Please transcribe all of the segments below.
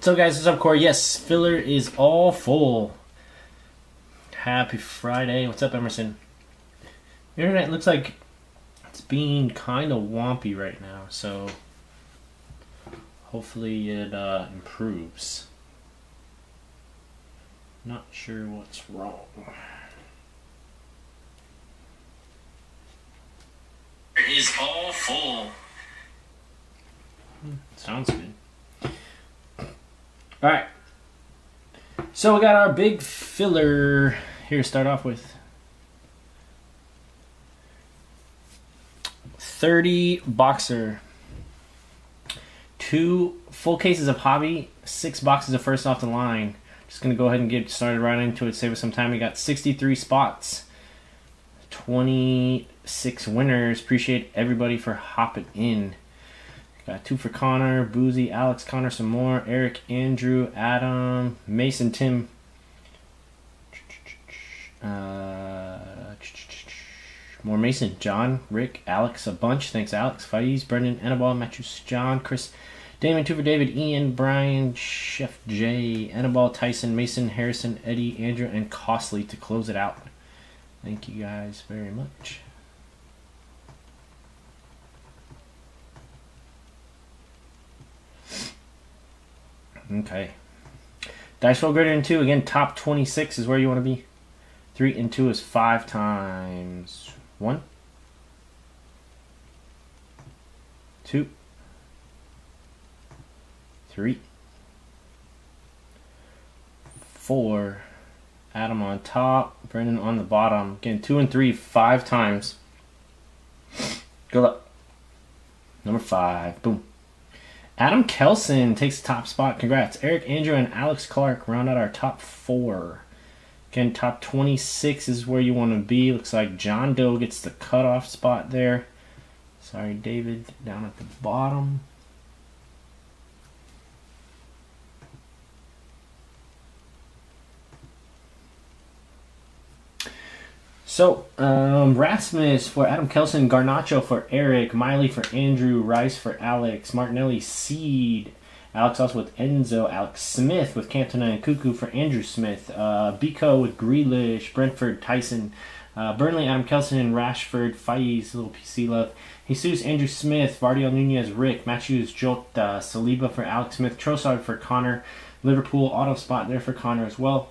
What's up, guys? What's up, Corey? Yes, filler is all full. Happy Friday. What's up, Emerson? The internet looks like it's being kind of wompy right now, so hopefully it uh, improves. Not sure what's wrong. Is all full. Hmm, Sounds good. All right. So we got our big filler here to start off with. 30 boxer. Two full cases of hobby, six boxes of first off the line. Just going to go ahead and get started right into it, save us some time. We got 63 spots, 26 winners. Appreciate everybody for hopping in. Got two for Connor, Boozy, Alex, Connor, some more, Eric, Andrew, Adam, Mason, Tim. Uh, more Mason, John, Rick, Alex, a bunch. Thanks, Alex, Faiz, Brendan, Annabelle, Matthews, John, Chris, Damon, two for David, Ian, Brian, Chef J, Annabelle, Tyson, Mason, Harrison, Eddie, Andrew, and Costly to close it out. Thank you guys very much. Okay. Dice roll greater than two. Again, top 26 is where you want to be. Three and two is five times one. Two. Three. Four. Adam on top. Brendan on the bottom. Again, two and three, five times. Good luck. Number five. Boom. Adam Kelson takes the top spot. Congrats. Eric, Andrew, and Alex Clark round out our top four. Again, top 26 is where you want to be. Looks like John Doe gets the cutoff spot there. Sorry, David, down at the bottom. So, um, Rasmus for Adam Kelson, Garnacho for Eric, Miley for Andrew, Rice for Alex, Martinelli, Seed, Alex also with Enzo, Alex Smith with Cantona and Cuckoo for Andrew Smith, uh, Biko with Grealish, Brentford, Tyson, uh, Burnley, Adam Kelson, and Rashford, Faiz, little PC love, Jesus, Andrew Smith, Vardio Nunez, Rick, Matthews, Jota, Saliba for Alex Smith, Trossard for Connor, Liverpool, auto spot there for Connor as well.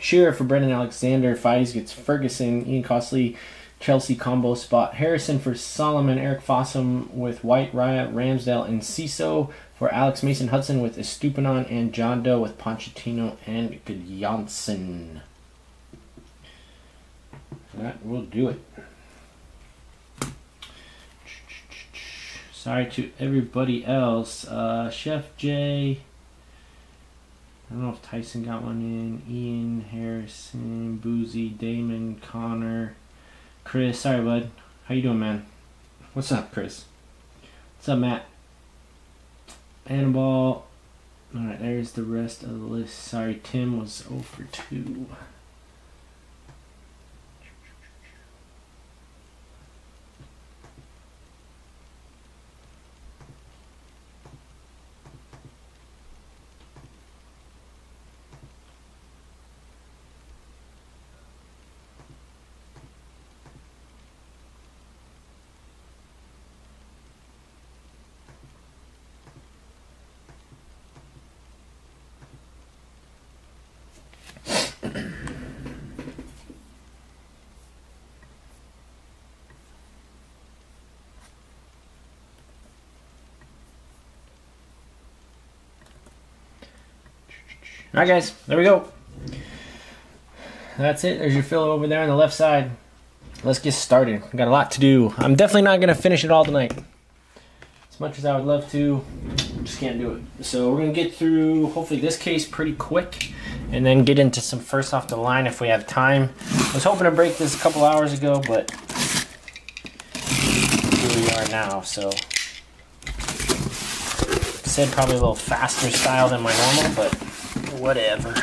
Shearer for Brendan Alexander. Fides gets Ferguson. Ian Costley, Chelsea combo spot. Harrison for Solomon. Eric Fossum with White, Raya, Ramsdale, and Ciso. For Alex Mason Hudson with Estupinan and John Doe with Pochettino and Gudjonsson. That will do it. Sorry to everybody else. Uh, Chef J. I don't know if Tyson got one in. Ian, Harrison, Boozy, Damon, Connor, Chris. Sorry, bud. How you doing, man? What's up, Chris? What's up, Matt? Annabelle. Alright, there's the rest of the list. Sorry, Tim was 0 for 2. All right, guys, there we go. That's it. There's your filler over there on the left side. Let's get started. We got a lot to do. I'm definitely not going to finish it all tonight. As much as I would love to, just can't do it. So we're going to get through, hopefully, this case pretty quick and then get into some first off the line if we have time. I was hoping to break this a couple hours ago, but here we are now. So, said probably a little faster style than my normal, but whatever.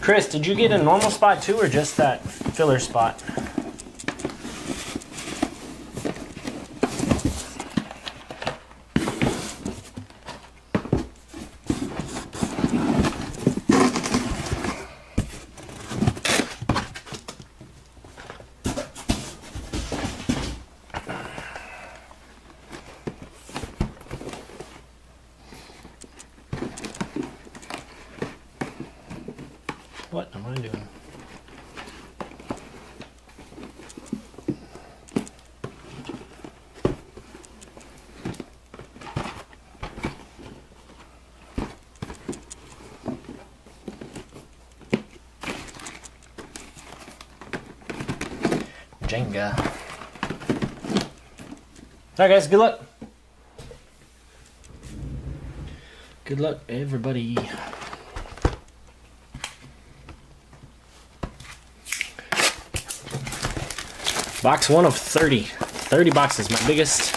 Chris, did you get a normal spot too or just that filler spot? Jenga. Alright guys, good luck. Good luck everybody. Box one of 30. 30 boxes, my biggest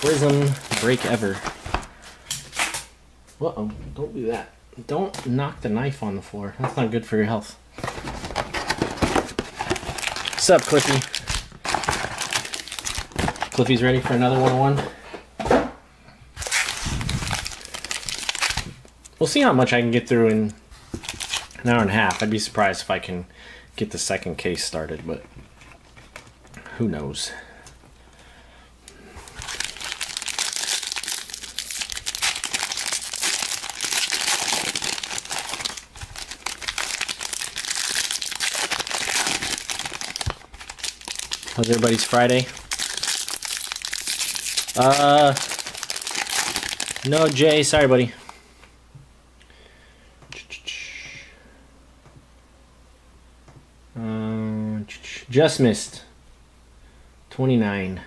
Prizm break ever. Uh oh, don't do that. Don't knock the knife on the floor. That's not good for your health. What's up, Cliffy? Cliffy's ready for another 101. We'll see how much I can get through in an hour and a half. I'd be surprised if I can get the second case started, but who knows? How's everybody's Friday? Uh, no, Jay. Sorry, buddy. Uh, just missed. 29.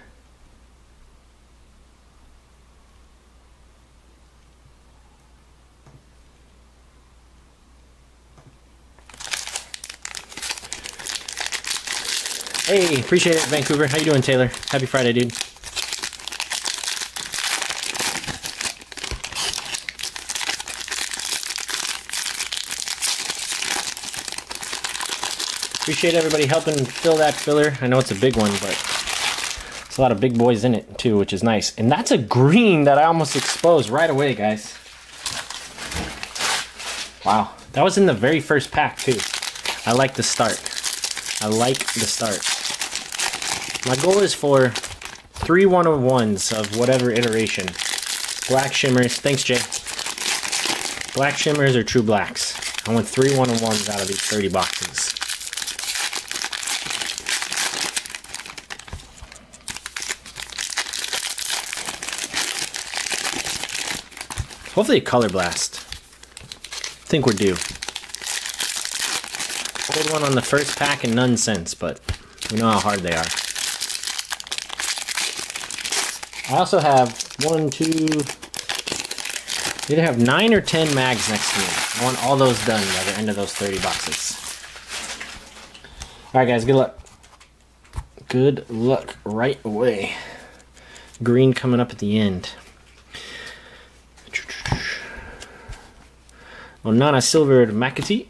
Hey, appreciate it, Vancouver. How you doing, Taylor? Happy Friday, dude. Appreciate everybody helping fill that filler. I know it's a big one, but it's a lot of big boys in it too, which is nice. And that's a green that I almost exposed right away, guys. Wow, that was in the very first pack too. I like the start. I like the start. My goal is for three one of ones of whatever iteration. Black shimmers. Thanks, Jay. Black shimmers or true blacks. I want three one of ones out of these 30 boxes. Hopefully a color blast. I think we're due. Old one on the first pack and none since, but we know how hard they are. I also have one, two, either have nine or ten mags next to me. I want all those done by the end of those 30 boxes. Alright guys, good luck. Good luck right away. Green coming up at the end. Onana Silver McAtee.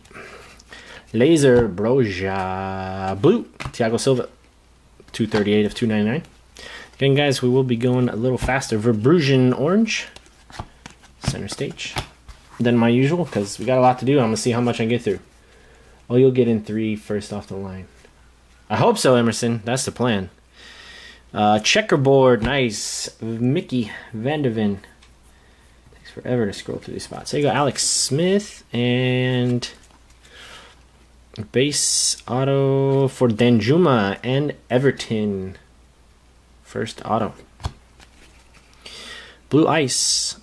Laser Broja Blue. Thiago Silva. 238 of 299. Again, guys, we will be going a little faster. Verbrusian Orange. Center stage. Than my usual, because we got a lot to do. I'm going to see how much I get through. Oh, you'll get in three first off the line. I hope so, Emerson. That's the plan. Uh, checkerboard, nice. Mickey Vanderven forever to scroll through these spots. There you go, Alex Smith and base auto for Danjuma and Everton. First auto. Blue Ice.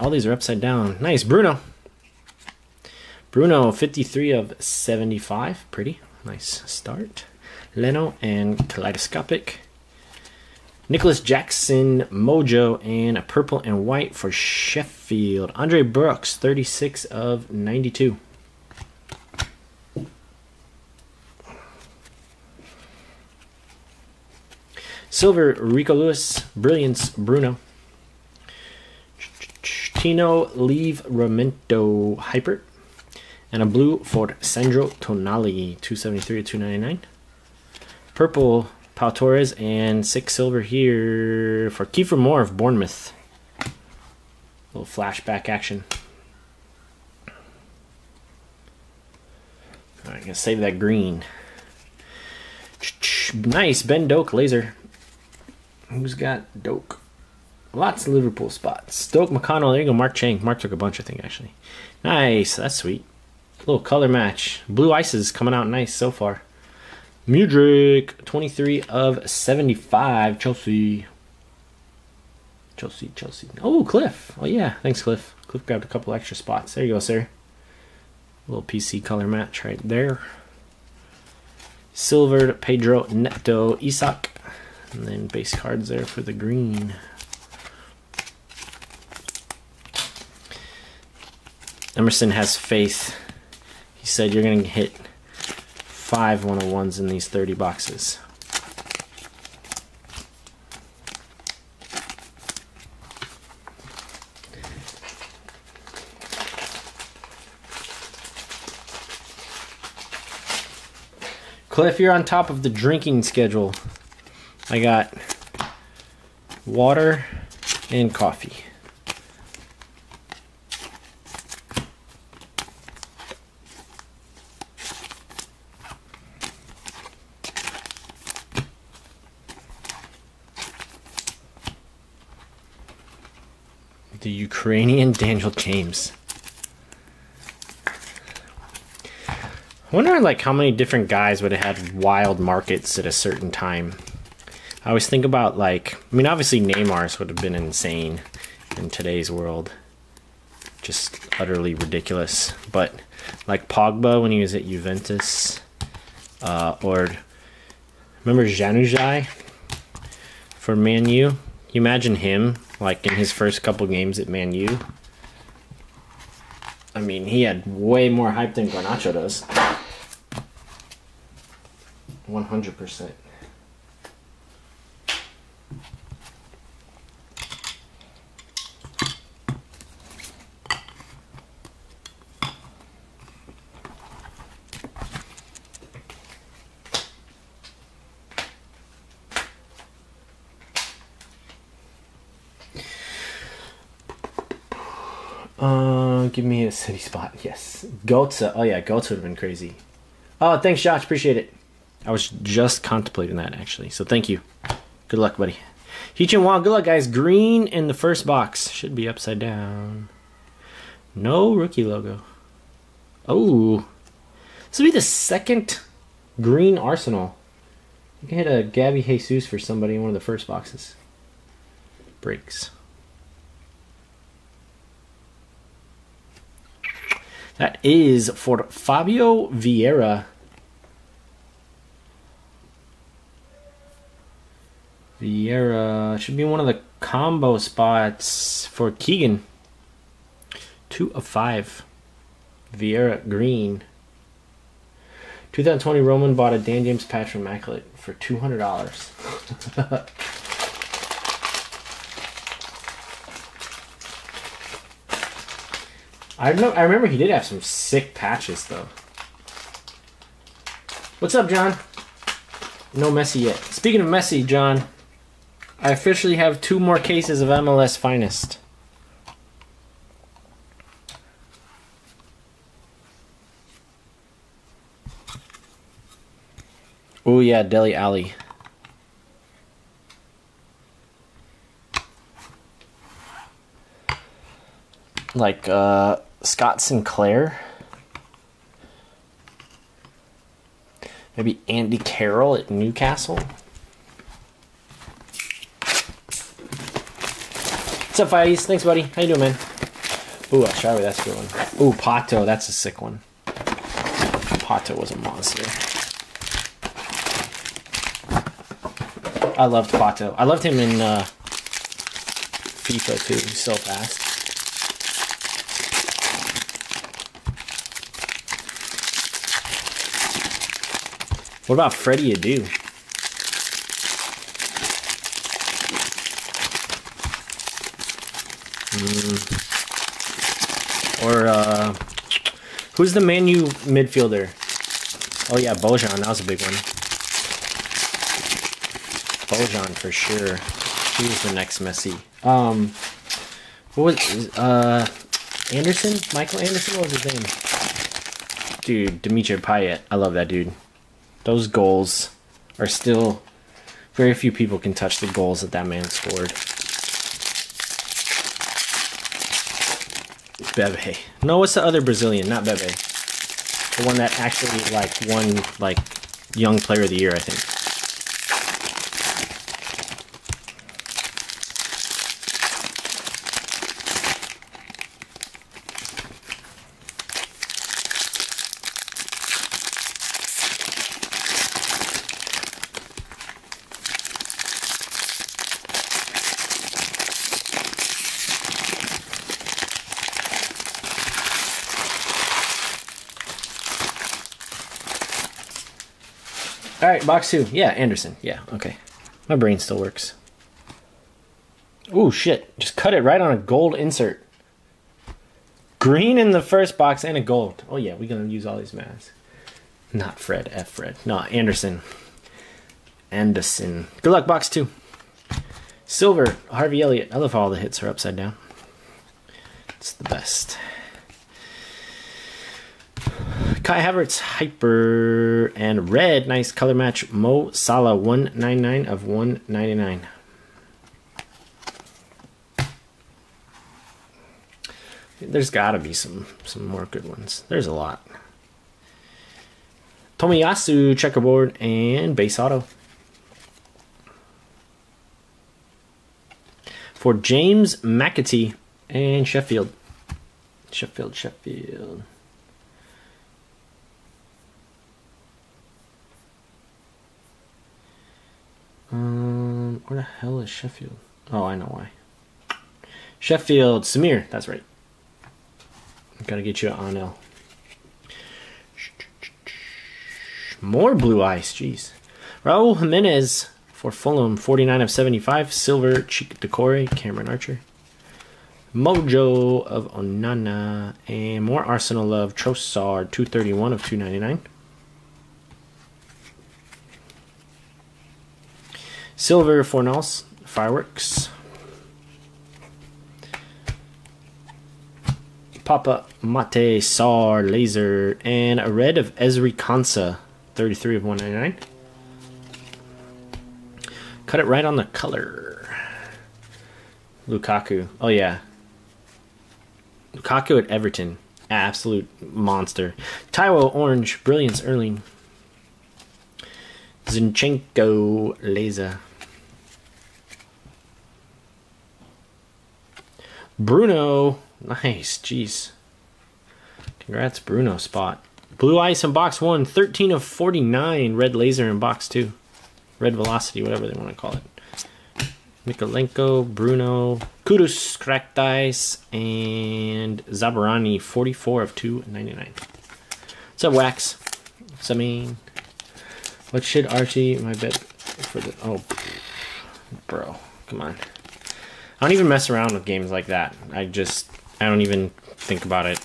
All these are upside down. Nice, Bruno. Bruno, 53 of 75. Pretty. Nice start. Leno and Kaleidoscopic. Nicolas Jackson, Mojo, and a purple and white for Sheffield. Andre Brooks, 36 of 92. Silver, Rico Lewis, Brilliance, Bruno. Tino, Livramento, Hyper. And a blue for Sandro Tonali, 273 to 299. Purple, Pau Torres, and six silver here for Kiefer Moore of Bournemouth. A little flashback action. Alright, gonna save that green. Nice, Ben Doak laser. Who's got Doak? Lots of Liverpool spots. Stoke McConnell. There you go. Mark Chang. Mark took a bunch, I think, actually. Nice. That's sweet. A little color match. Blue Ices coming out nice so far. Mudryk, 23 of 75. Chelsea. Chelsea, Chelsea. Oh, Cliff. Oh, yeah. Thanks, Cliff. Cliff grabbed a couple extra spots. There you go, sir. Little PC color match right there. Silvered Pedro Neto Isak. And then base cards there for the green. Emerson has faith. He said you're going to hit five 101s in these 30 boxes. Cliff, you're on top of the drinking schedule. I got water and coffee. The Ukrainian Daniel James. I wonder like how many different guys would have had wild markets at a certain time. I always think about like I mean obviously Neymar's would have been insane in today's world. Just utterly ridiculous. But like Pogba when he was at Juventus, uh, or remember Januzaj for Man U? You imagine him like in his first couple games at Man U. I mean, he had way more hype than Garnacho does. 100%. Uh, give me a city spot. Yes, Goetze. Oh yeah, Goetze would have been crazy. Oh, thanks, Josh. Appreciate it. I was just contemplating that actually. So thank you. Good luck, buddy. Heechin Wong, good luck, guys. Green in the first box. Should be upside down. No rookie logo. Oh. This will be the second green Arsenal. You can hit a Gabby Jesus for somebody in one of the first boxes. Breaks. That is for Fabio Vieira. Vieira should be one of the combo spots for Keegan. Two of five. Vieira Green. 2020 Roman bought a Dan James patch from Immaculate for $200. I know. I remember he did have some sick patches though. What's up, John? No Messi yet. Speaking of Messi, John, I officially have two more cases of MLS Finest. Oh yeah, Dele Alli. Like uh, Scott Sinclair. Maybe Andy Carroll at Newcastle. What's up, Fighties? Thanks, buddy. How you doing, man? Ooh, Ashari, that's a good one. Ooh, Pato, that's a sick one. Pato was a monster. I loved Pato. I loved him in uh, FIFA too. He's so fast. What about Freddy Adu? Mm. Or uh, Who's the Man Manu midfielder? Oh yeah, Bojan. That was a big one. Bojan for sure. He was the next Messi. Um, what was uh Anderson? Michael Anderson. What was his name? Dude, Dimitri Payet. I love that dude. Those goals are still very few people can touch the goals that that man scored. Bebe. No, what's the other Brazilian? Not Bebe. The one that actually like won like young player of the year, I think. Right, box two. Yeah, Anderson. Yeah, okay. My brain still works. Ooh, shit. Just cut it right on a gold insert. Green in the first box and a gold. Oh, yeah, we're going to use all these masks. Not Fred. F. Fred. No, Anderson. Anderson. Good luck, box two. Silver. Harvey Elliott. I love how all the hits are upside down. It's the best. Kai Havertz, Hyper, and Red. Nice color match. Mo Salah, 199 of 199. There's got to be some some more good ones. There's a lot. Tomiyasu, checkerboard, and base auto. For James McAtee and Sheffield. Sheffield, Sheffield. Um, where the hell is Sheffield? Oh, I know why. Sheffield, Samir. That's right. Gotta get you on L. More blue ice. Jeez. Raul Jimenez for Fulham, 49 of 75. Silver, Cheick Doucouré, Cameron Archer. Mojo of Onana. And more Arsenal love, Trossard, 231 of 299. Silver Fornals, Fireworks. Pape Matar Sarr Laser and a red of Ezri Konsa, 33 of 199. Cut it right on the color. Lukaku. Oh yeah. Lukaku at Everton. Absolute monster. Taiwo Orange. Brilliance Erling. Zinchenko Laser. Bruno. Nice. Jeez. Congrats, Bruno spot. Blue Ice in box one. 13 of 49. Red Laser in box two. Red Velocity, whatever they want to call it. Mykolenko, Bruno, Kudus, Cracked Ice, and Zabarnyi, 44 of 299. What's up, Wax? What's up, mean? What should Archie, my bet for the. Oh, bro. Come on. I don't even mess around with games like that. I just I don't even think about it.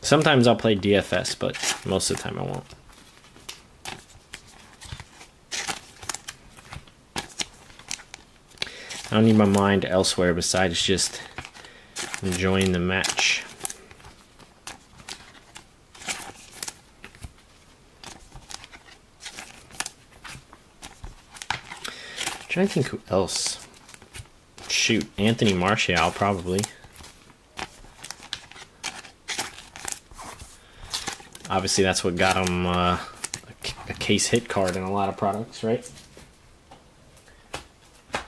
Sometimes I'll play DFS, but most of the time I won't. I don't need my mind elsewhere besides just enjoying the match. I'm trying to think who else shoot, Anthony Martial probably. Obviously, that's what got him uh, a case hit card in a lot of products, right? I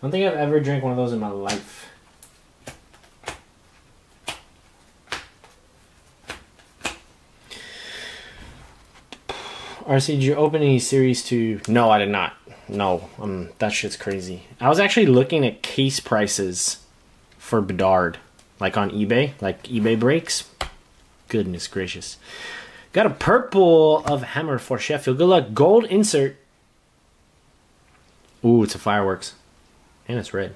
don't think I've ever drank one of those in my life. RC, did you open any series to? No, I did not no, um, that shit's crazy. I was actually looking at case prices for Bedard, like on eBay, like eBay breaks. Goodness gracious. Got a purple of Hammer for Sheffield. Good luck. Gold insert. Ooh, it's a fireworks. And it's red.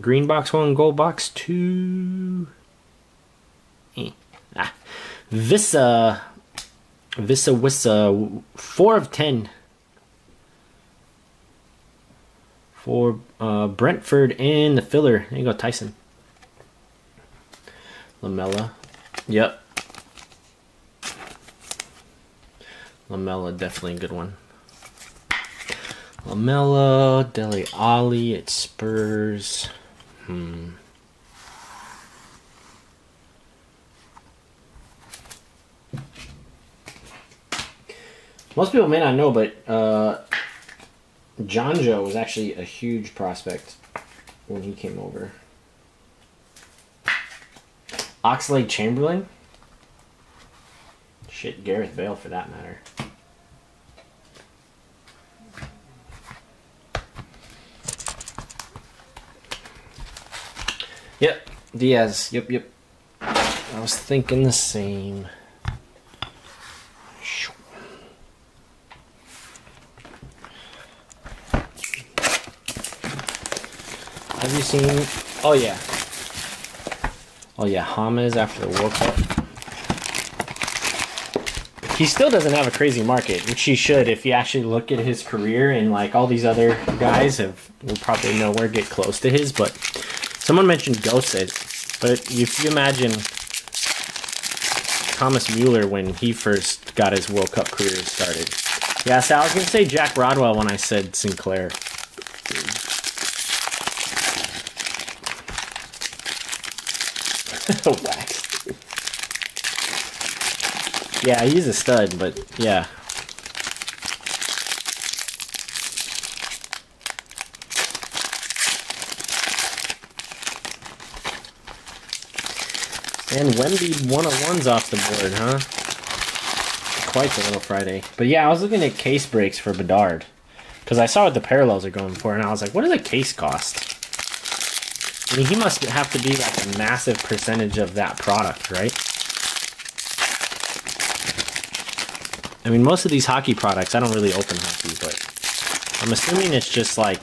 Green box one, gold box two. Eh. Ah. Visa. Visa Wissa. Four of ten. For uh, Brentford and the filler. There you go, Tyson. Lamela. Yep. Lamela, definitely a good one. Lamela, Dele Alli at Spurs. Hmm. Most people may not know, but uh, Jonjo was actually a huge prospect when he came over. Oxlade Chamberlain? Shit, Gareth Bale for that matter. Yep, Diaz. Yep, yep. I was thinking the same. Have you seen? Oh yeah. Oh yeah, James after the World Cup. He still doesn't have a crazy market, which he should. If you actually look at his career and like all these other guys have, will probably nowhere get close to his. But someone mentioned Ghosted, but if you imagine Thomas Mueller when he first got his World Cup career started. Yeah, so I was gonna say Jack Rodwell when I said Sinclair. Wax. Yeah, he's a stud, but yeah. And Wemby 101's off the board, huh? Quite the little Friday. But yeah, I was looking at case breaks for Bedard. Because I saw what the parallels are going for, and I was like, what does a case cost? I mean, he must have to be like a massive percentage of that product, right? I mean, most of these hockey products, I don't really open hockey, but I'm assuming it's just like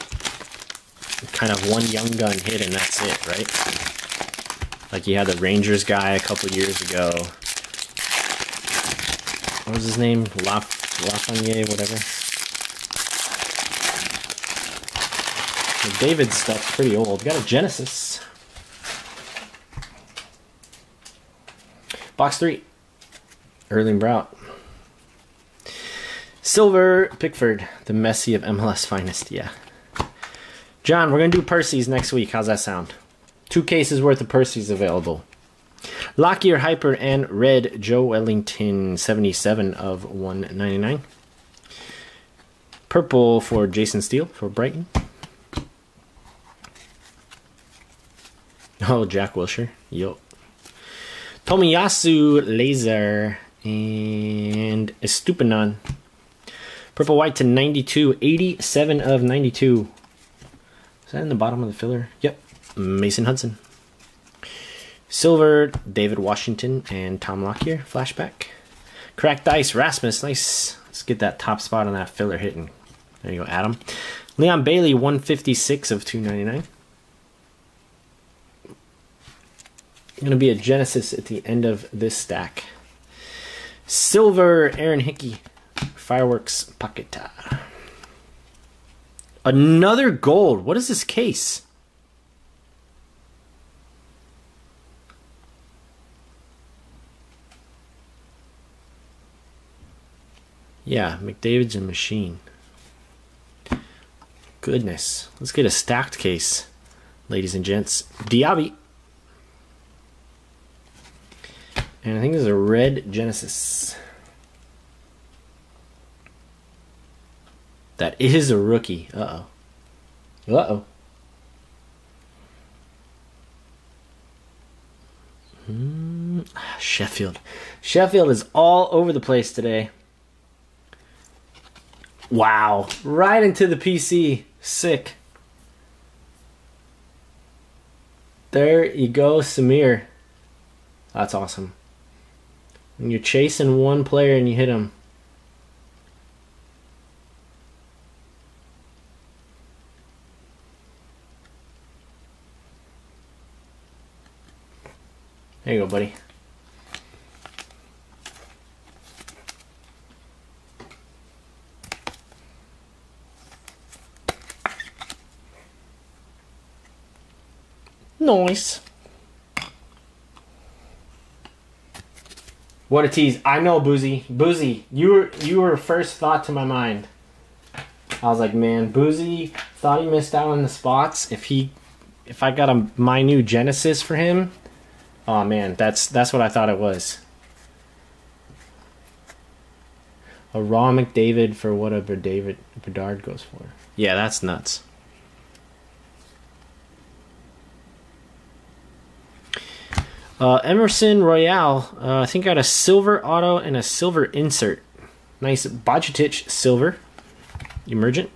kind of one young gun hit and that's it, right? Like you had the Rangers guy a couple years ago. What was his name? Laf whatever. The David stuff's pretty old. Got a Genesis. Box three. Erling Braut. Silver Pickford, the Messi of MLS finest. Yeah. John, we're gonna do Percy's next week. How's that sound? Two cases worth of Percy's available. Lockyer Hyper and Red Joelinton 77 of 199. Purple for Jason Steele for Brighton. Oh, Jack Wilshere. Yo. Tomiyasu Laser and Estupinan. Purple white to 92. 87 of 92. Is that in the bottom of the filler? Yep. Mason Hudson. Silver, David Washington and Tom Lockyer. Flashback. Cracked Dice, Rasmus. Nice. Let's get that top spot on that filler hitting. There you go, Adam. Leon Bailey, 156 of 299. Going to be a Genesis at the end of this stack. Silver, Aaron Hickey. Fireworks, Paqueta. Another gold. What is this case? Yeah, McDavid's a machine. Goodness. Let's get a stacked case, ladies and gents. Diaby. And I think this is a red Genesis. That is a rookie. Uh oh. Uh oh. Hmm. Sheffield. Sheffield is all over the place today. Wow. Right into the PC. Sick. There you go, Samir. That's awesome. And you're chasing one player and you hit him. There you go, buddy. Nice. What a tease. I know Boozy. Boozy, you were you were first thought to my mind. I was like, man, Boozy thought he missed out on the spots. If he if I got a my new Genesis for him, oh man, that's that's what I thought it was. A raw McDavid for what a David Bedard goes for. Yeah, that's nuts. Uh, Emerson Royal, uh, I think got a silver auto and a silver insert. Nice Bajcetic silver, emergent.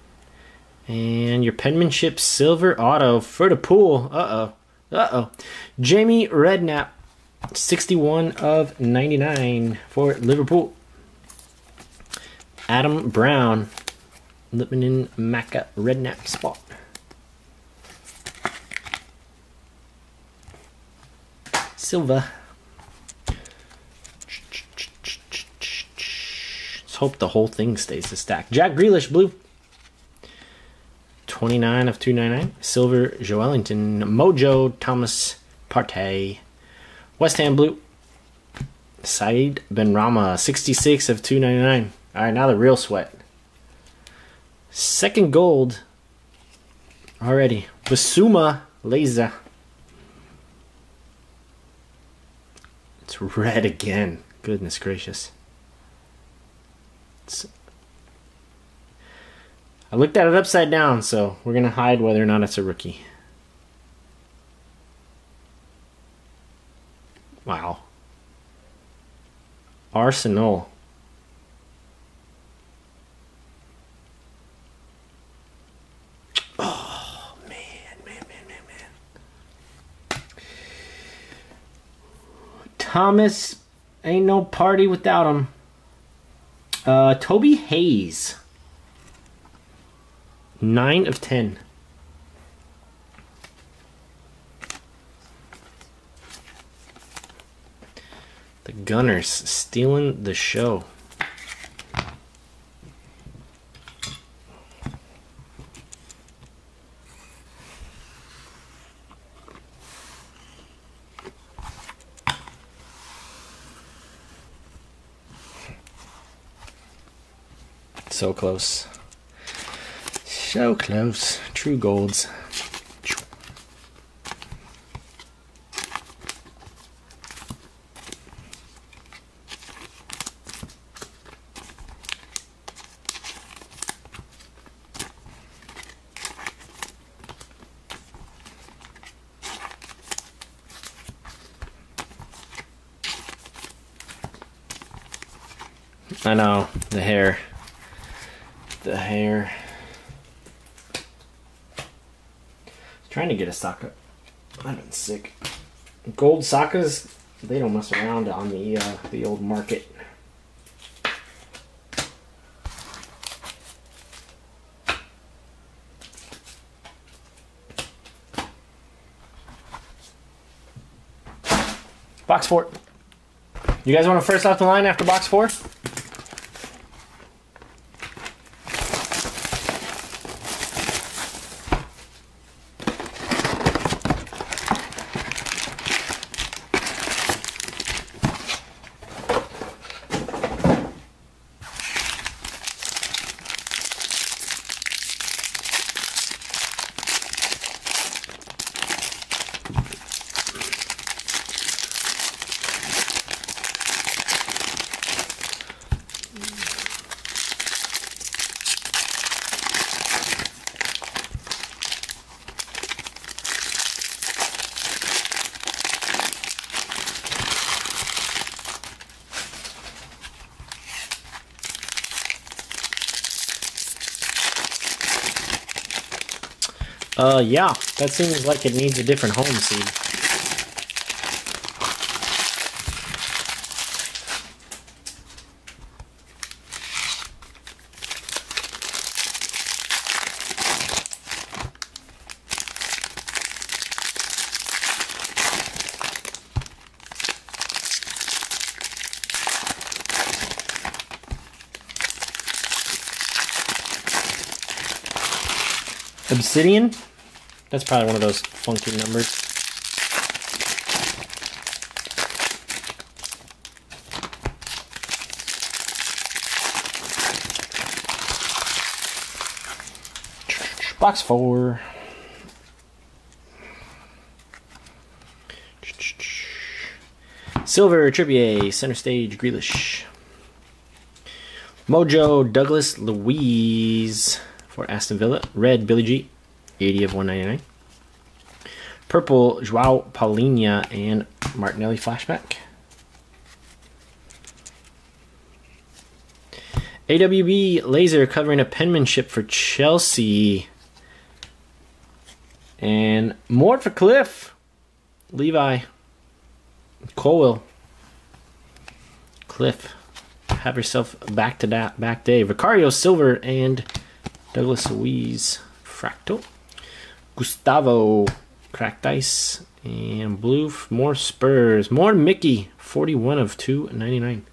And your penmanship silver auto for the pool. Uh oh. Uh oh. Jamie Redknapp, 61 of 99 for Liverpool. Adam Brown, Lipman Maca Redknapp spot. Silva. Let's hope the whole thing stays the stack. Jack Grealish, blue. 29 of 299. Silver, Joelinton. Mojo, Thomas Partey. West Ham, blue. Said Benrahma, 66 of 299. All right, now the real sweat. Second gold already. Bissouma Laser. It's red again. Goodness gracious. It's... I looked at it upside down, so we're going to hide whether or not it's a rookie. Wow. Arsenal. Oh, man, man, man, man, man. Thomas ain't no party without him. Uh, Toby Hayes. Nine of ten. The Gunners stealing the show. So close. So close. True golds. I know, the hair. The hair. Trying to get a Saka. I've been sick. Gold Sakas, they don't mess around on the uh, the old market. Box four. You guys want to first off the line after box four? Yeah. That seems like it needs a different home seed. Obsidian? That's probably one of those funky numbers. Box four. Silver, Trippier, center stage, Grealish. Mojo, Douglas, Luiz for Aston Villa. Red, Billy G, 80 of 199. Purple, Joao Palhinha and Martinelli flashback. AWB laser covering a penmanship for Chelsea. And more for Cliff. Levi. Colwill. Cliff. Have yourself back to that back day. Vicario Silver and Douglas Luiz Fractal. Gustavo Cracked Ice and blue more Spurs. More Micky. 41 of 299.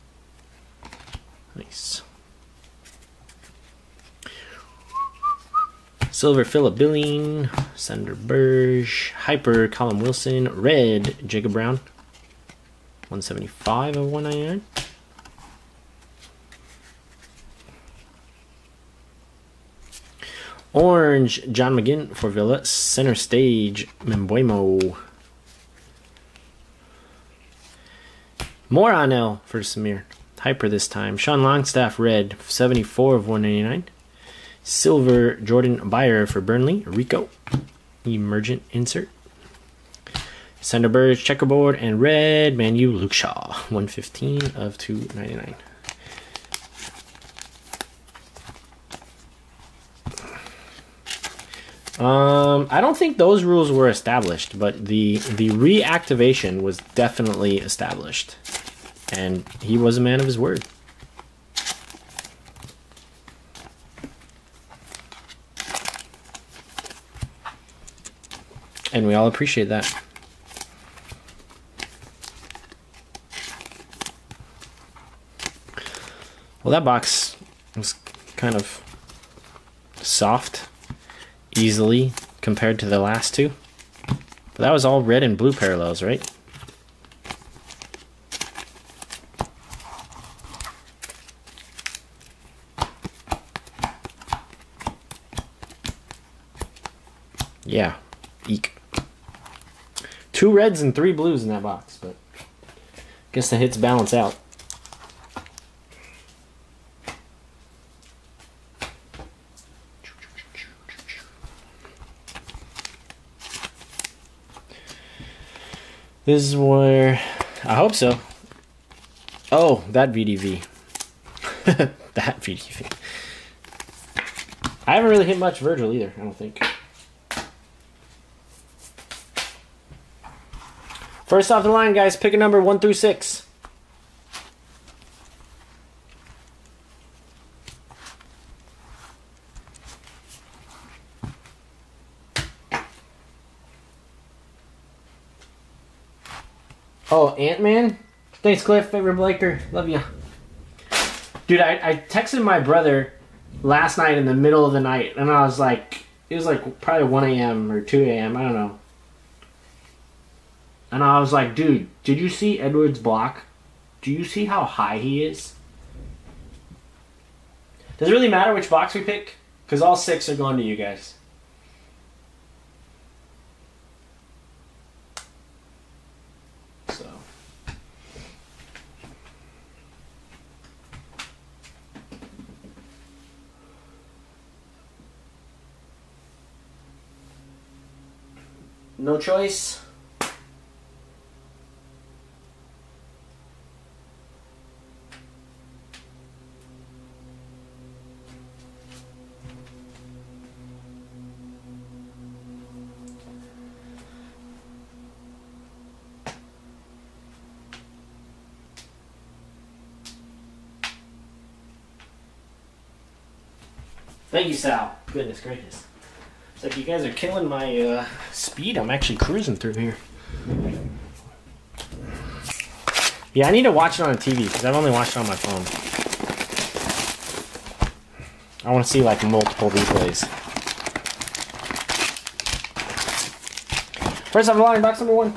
Nice. Silver Philip Billing, Sander Berge, Hyper Callum Wilson, Red Jacob Brown, 175 of 199. Orange John McGinn for Villa, center stage Mbeumo. More Anel for Samir. Hyper this time. Sean Longstaff red, 74 of 199. Silver Jordan Beyer for Burnley. Rico. Emergent insert. Birds checkerboard and red Manu Luke Shaw. 115 of 299. Um, I don't think those rules were established, but the the reactivation was definitely established, and he was a man of his word. And we all appreciate that. Well, that box was kind of soft, easily compared to the last two. But that was all red and blue parallels, right? Yeah, eek. Two reds and three blues in that box, but I guess the hits balance out. This is where I hope so. Oh, that VDV. that VDV. I haven't really hit much Virgil either, I don't think. First off the line, guys, pick a number one through six. Oh, Ant Man? Thanks, Cliff. Favorite Blaker. Love you. Dude, I, I texted my brother last night in the middle of the night, and I was like, it was like probably 1 a.m. or 2 a.m. I don't know. And I was like, dude, did you see Edwards' block? Do you see how high he is? Does it really matter which box we pick? Because all six are going to you guys. So. No choice. Thank you, Sal. Goodness gracious. It's like you guys are killing my uh, speed. I'm actually cruising through here. Yeah, I need to watch it on a TV because I've only watched it on my phone. I want to see like multiple replays. First off, the line, box number one.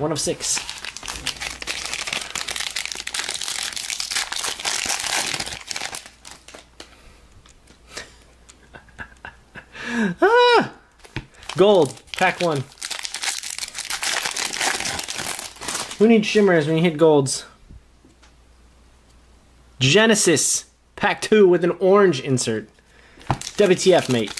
One of six. Gold, pack one. Who needs shimmers when you hit golds? Genesis, pack two with an orange insert. WTF, mate.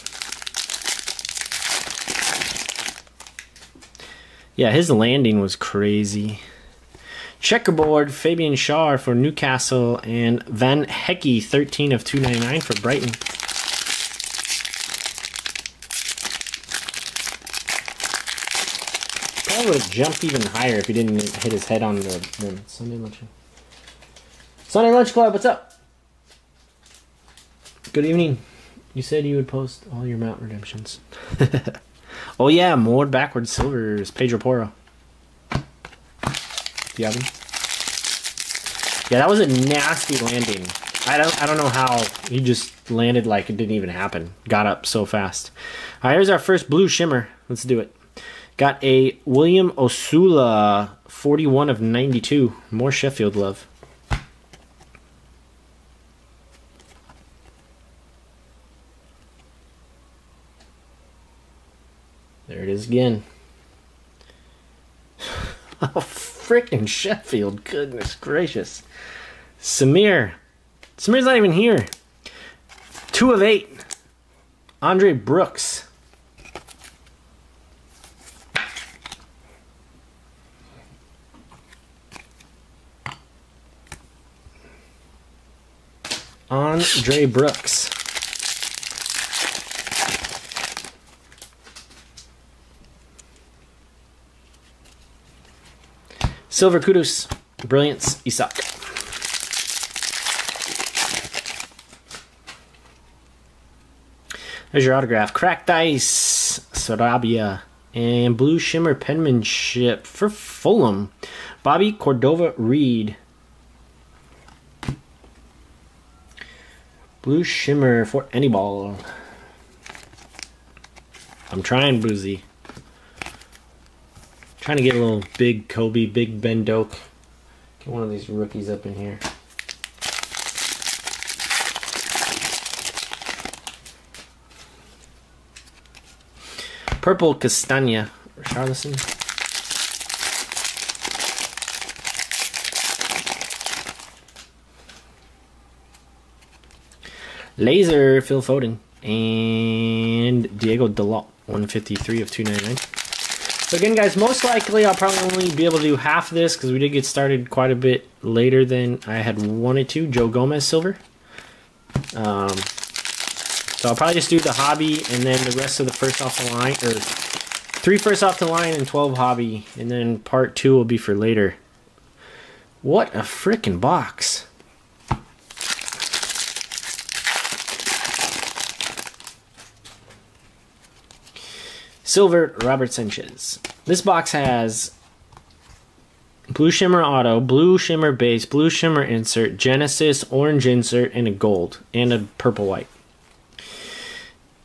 Yeah, his landing was crazy. Checkerboard, Fabian Schär for Newcastle, and Van Hecke, 13 of 299 for Brighton. Probably would have jumped even higher if he didn't hit his head on the. Sunday lunch. Sunday lunch club, what's up? Good evening. You said you would post all your mount redemptions. oh yeah, more backwards silvers. Pedro Porro. Him? Yeah, that was a nasty landing. I don't I don't know how he just landed like it didn't even happen. Got up so fast. All right, here's our first blue shimmer. Let's do it. Got a William Osula, 41 of 92. More Sheffield love. There it is again. oh, freaking Sheffield. Goodness gracious. Samir. Samir's not even here. Two of eight. Andre Brooks. Andre Brooks. Silver Kudos, Brilliance, Isak. There's your autograph. Cracked Ice, Sarabia, and Blue Shimmer Penmanship for Fulham. Bobby Cordova Reid. Blue Shimmer for any ball. I'm trying, Boozy. Trying to get a little big Kobe, big Ben Doak. Get one of these rookies up in here. Purple Castagne, Charleston. Laser, Phil Foden. And Diego Dalot, 153 of 299. So again, guys, most likely I'll probably only be able to do half of this because we did get started quite a bit later than I had wanted to. Joe Gomez Silver. Um, so I'll probably just do the hobby and then the rest of the first off the line, or three first off the line and 12 hobby. And then part two will be for later. What a freaking box. Silver, Robert Sanchez. This box has Blue Shimmer Auto, Blue Shimmer Base, Blue Shimmer Insert, Genesis, Orange Insert, and a Gold, and a Purple White.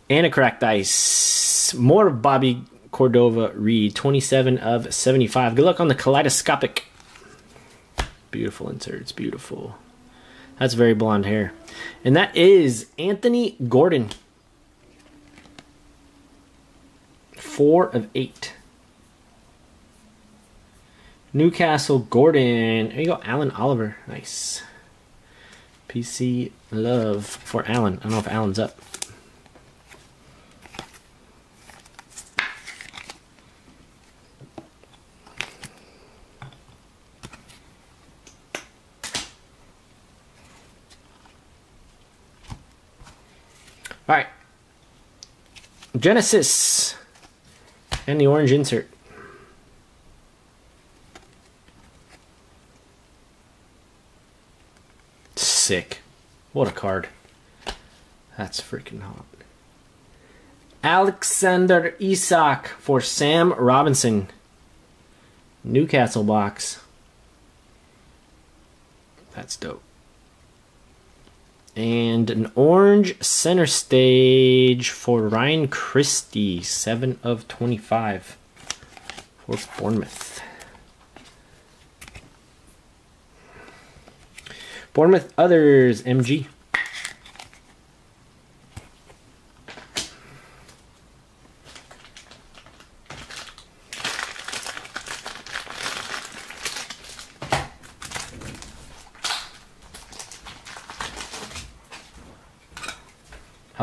And a Cracked Ice. More Bobby Cordova Reid, 27 of 75. Good luck on the Kaleidoscopic. Beautiful inserts, beautiful. That's very blonde hair. And that is Anthony Gordon. Four of eight. Newcastle Gordon. There you go, Alan Oliver. Nice. PC love for Alan. I don't know if Alan's up. All right. Genesis. And the orange insert. Sick. What a card. That's freaking hot. Alexander Isak for Sam Robinson. Newcastle box. That's dope. And an orange center stage for Ryan Christie, 7 of 25 for Bournemouth. Bournemouth others, MG.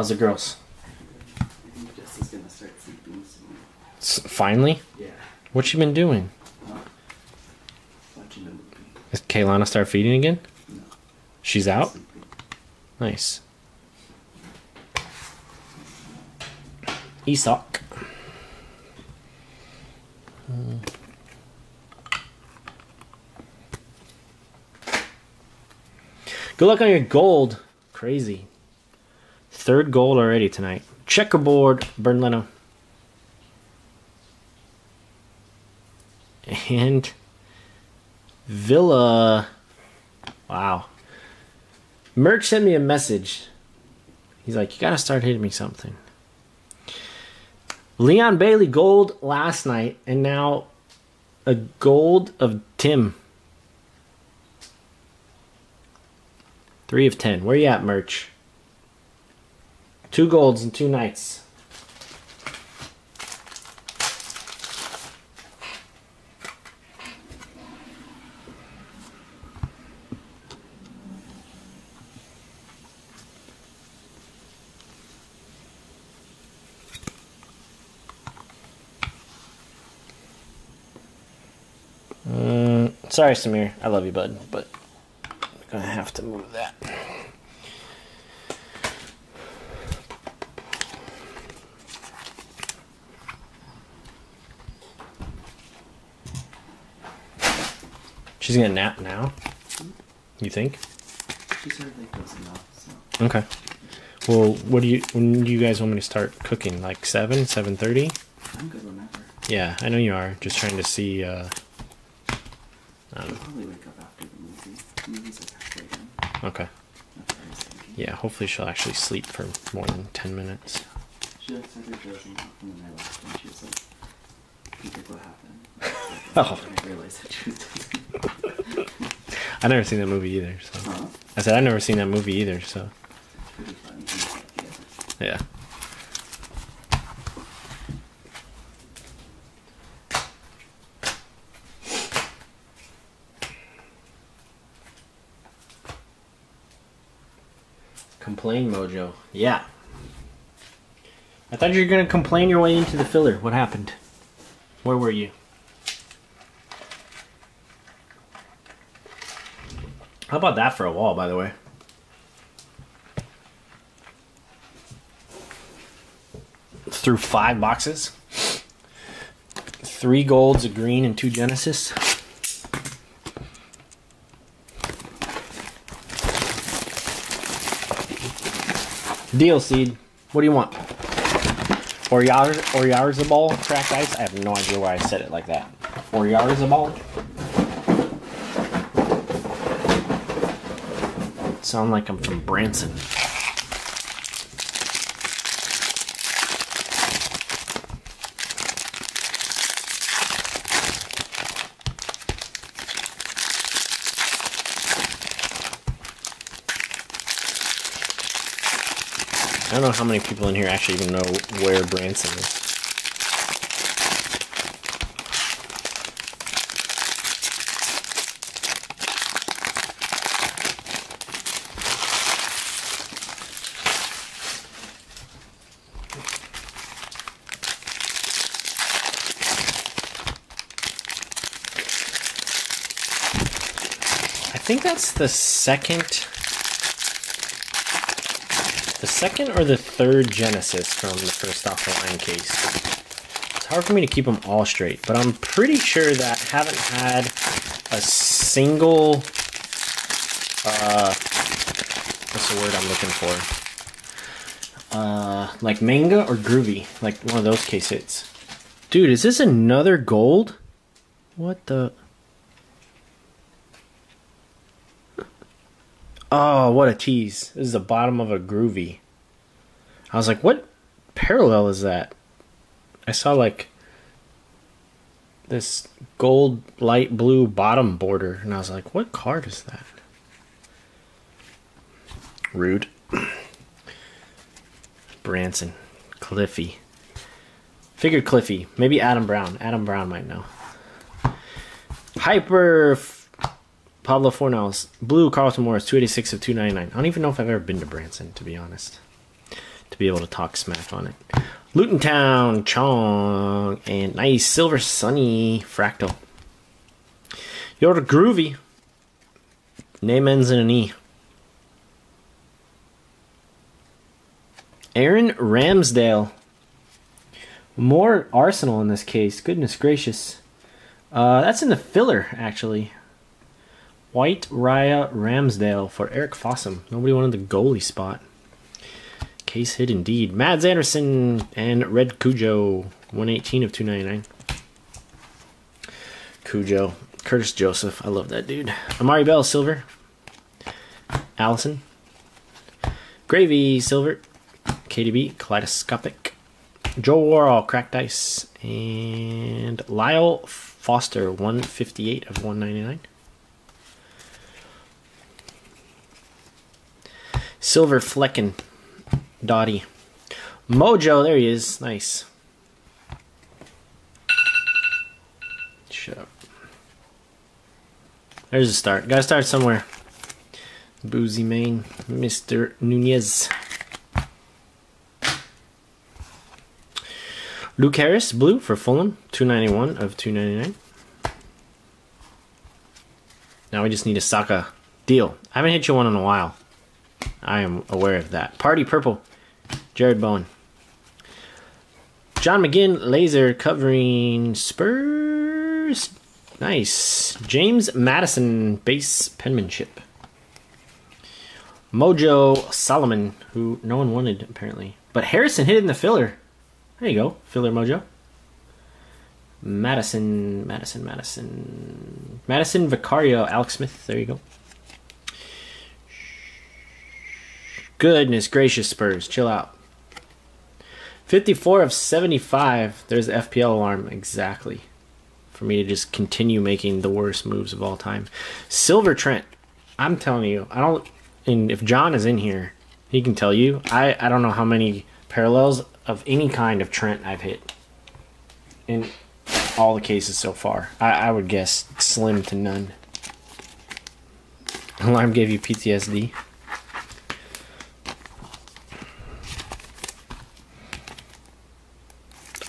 How's the girls? I think Jesse's gonna start sleeping soon. S- finally? Yeah. What you been doing? Watching a movie. Is Kaylana start feeding again? No. She's out? Sleeping. Nice. Hmm. Good luck on your gold. Crazy. Third gold already tonight. Checkerboard, Bernd Leno. And Villa. Wow. Merch sent me a message. He's like, you gotta start hitting me something. Leon Bailey gold last night, and now a gold of Tim. Three of ten. Where you at, merch? Two golds and two nights. Mm, sorry, Samir. I love you, bud, but I'm gonna have to move that. She's gonna nap now. You think? She like dozing off, so Okay. Well, what do you? When do you guys want me to start cooking? Like seven, seven thirty? I'm good whenever. Yeah, I know you are. Just trying to see. Uh, I'll probably wake up after the movie. The movie's like halfway done. okay. That's what I was thinking. Yeah, hopefully she'll actually sleep for more than ten minutes. She like started dozing off and then I left and she was like, "You think what happened?" Oh. I realized that she was. I never seen that movie either. So Huh? I said I've never seen that movie either. So yeah. Complain mojo. Yeah. I thought you were gonna complain your way into the filler. What happened? Where were you? How about that for a wall, by the way? Through five boxes. Three golds, a green, and two Genesis. Deal seed. What do you want? Oriar Oriarzabal cracked ice? I have no idea why I said it like that. Oriarzabal? Sound like I'm from Branson. I don't know how many people in here actually even know where Branson is. That's the second the second or the third Genesis from the first off the line case. It's hard for me to keep them all straight, but I'm pretty sure that I haven't had a single uh what's the word I'm looking for? Uh like manga or groovy, like one of those case hits. Dude, is this another gold? What the Oh, what a tease. This is the bottom of a groovy. I was like, what parallel is that? I saw like this gold light blue bottom border, and I was like, what card is that? Rude. Branson. Cliffy. Figured Cliffy. Maybe Adam Brown. Adam Brown might know. Hyper Pablo Fornals. Blue Carlton Morris, 286 of 299. I don't even know if I've ever been to Branson, to be honest. To be able to talk smack on it. Luton Town, Chong, and nice Silver Sunny Fractal. You're groovy. Name ends in an E. Aaron Ramsdale. More Arsenal in this case. Goodness gracious. Uh, that's in the filler, actually. White Raya Ramsdale for Eric Fossum. Nobody wanted the goalie spot. Case hit indeed. Mads Andersen and Red Cujo. 118 of 299. Cujo. Curtis Joseph. I love that dude. Amari Bell, silver. Allison. Gravy, silver. KDB, Kaleidoscopic. Joe Worrall, Cracked Ice. And Lyle Foster, 158 of 199. Silver Flecken, Dottie. Mojo, there he is. Nice. Shut up. There's a start. Gotta start somewhere. Boozy Main, Mr. Nunez. Luke Harris, blue for Fulham, 291 of 299. Now we just need a Saka deal. I haven't hit you one in a while. I am aware of that. Party purple, Jarrod Bowen. John McGinn, laser covering Spurs. Nice. James Maddison, base penmanship. Mojo Solomon, who no one wanted apparently. But Harrison hit it in the filler. There you go, filler mojo. Maddison, Maddison, Maddison, Maddison Vicario, Alex Smith. There you go. Goodness gracious, Spurs, chill out. 54 of 75. There's the FPL alarm exactly. For me to just continue making the worst moves of all time. Silver Trent. I'm telling you, I don't. And if John is in here, he can tell you. I, I don't know how many parallels of any kind of Trent I've hit in all the cases so far. I, I would guess slim to none. Alarm gave you PTSD.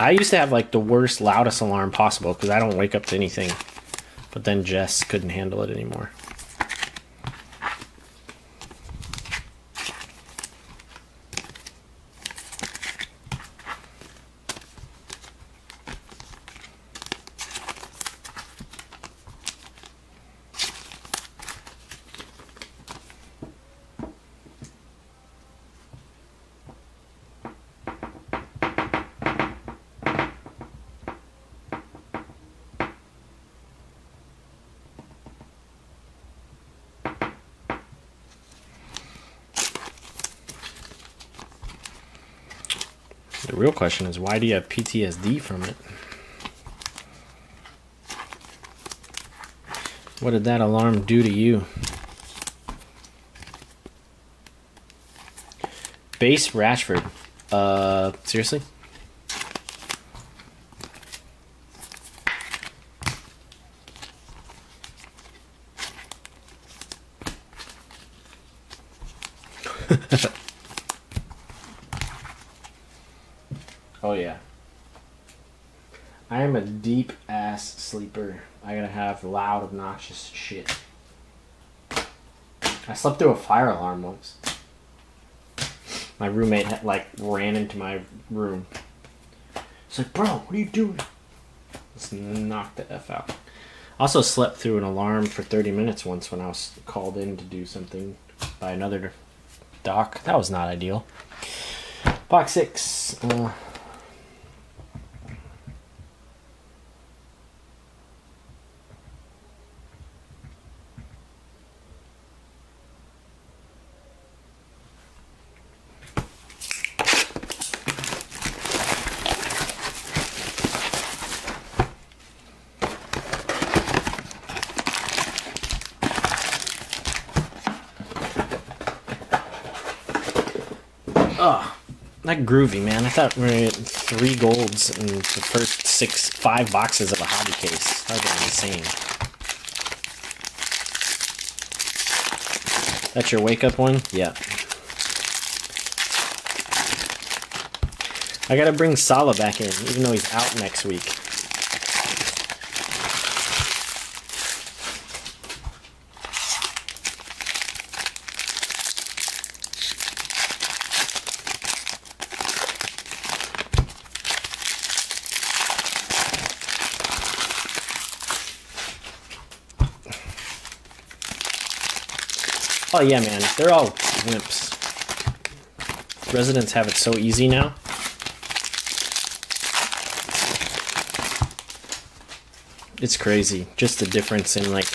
I used to have like the worst, loudest alarm possible because I don't wake up to anything. But then Jess couldn't handle it anymore. The real question is why do you have PTSD from it? What did that alarm do to you? Base Rashford. Uh, seriously? Oh yeah. I am a deep ass sleeper. I gotta have loud, obnoxious shit. I slept through a fire alarm once. My roommate had, like ran into my room. It's like, bro, what are you doing? Let's knock the f out. Also slept through an alarm for 30 minutes once when I was called in to do something by another doc. That was not ideal. Box six. Uh, Oh, that groovy, man. I thought we were at three golds in the first six, five boxes of a hobby case. That insane. That's your wake up one? Yeah. I gotta bring Salah back in, even though he's out next week. Yeah, man, they're all wimps. Residents have it so easy now. It's crazy, just the difference in like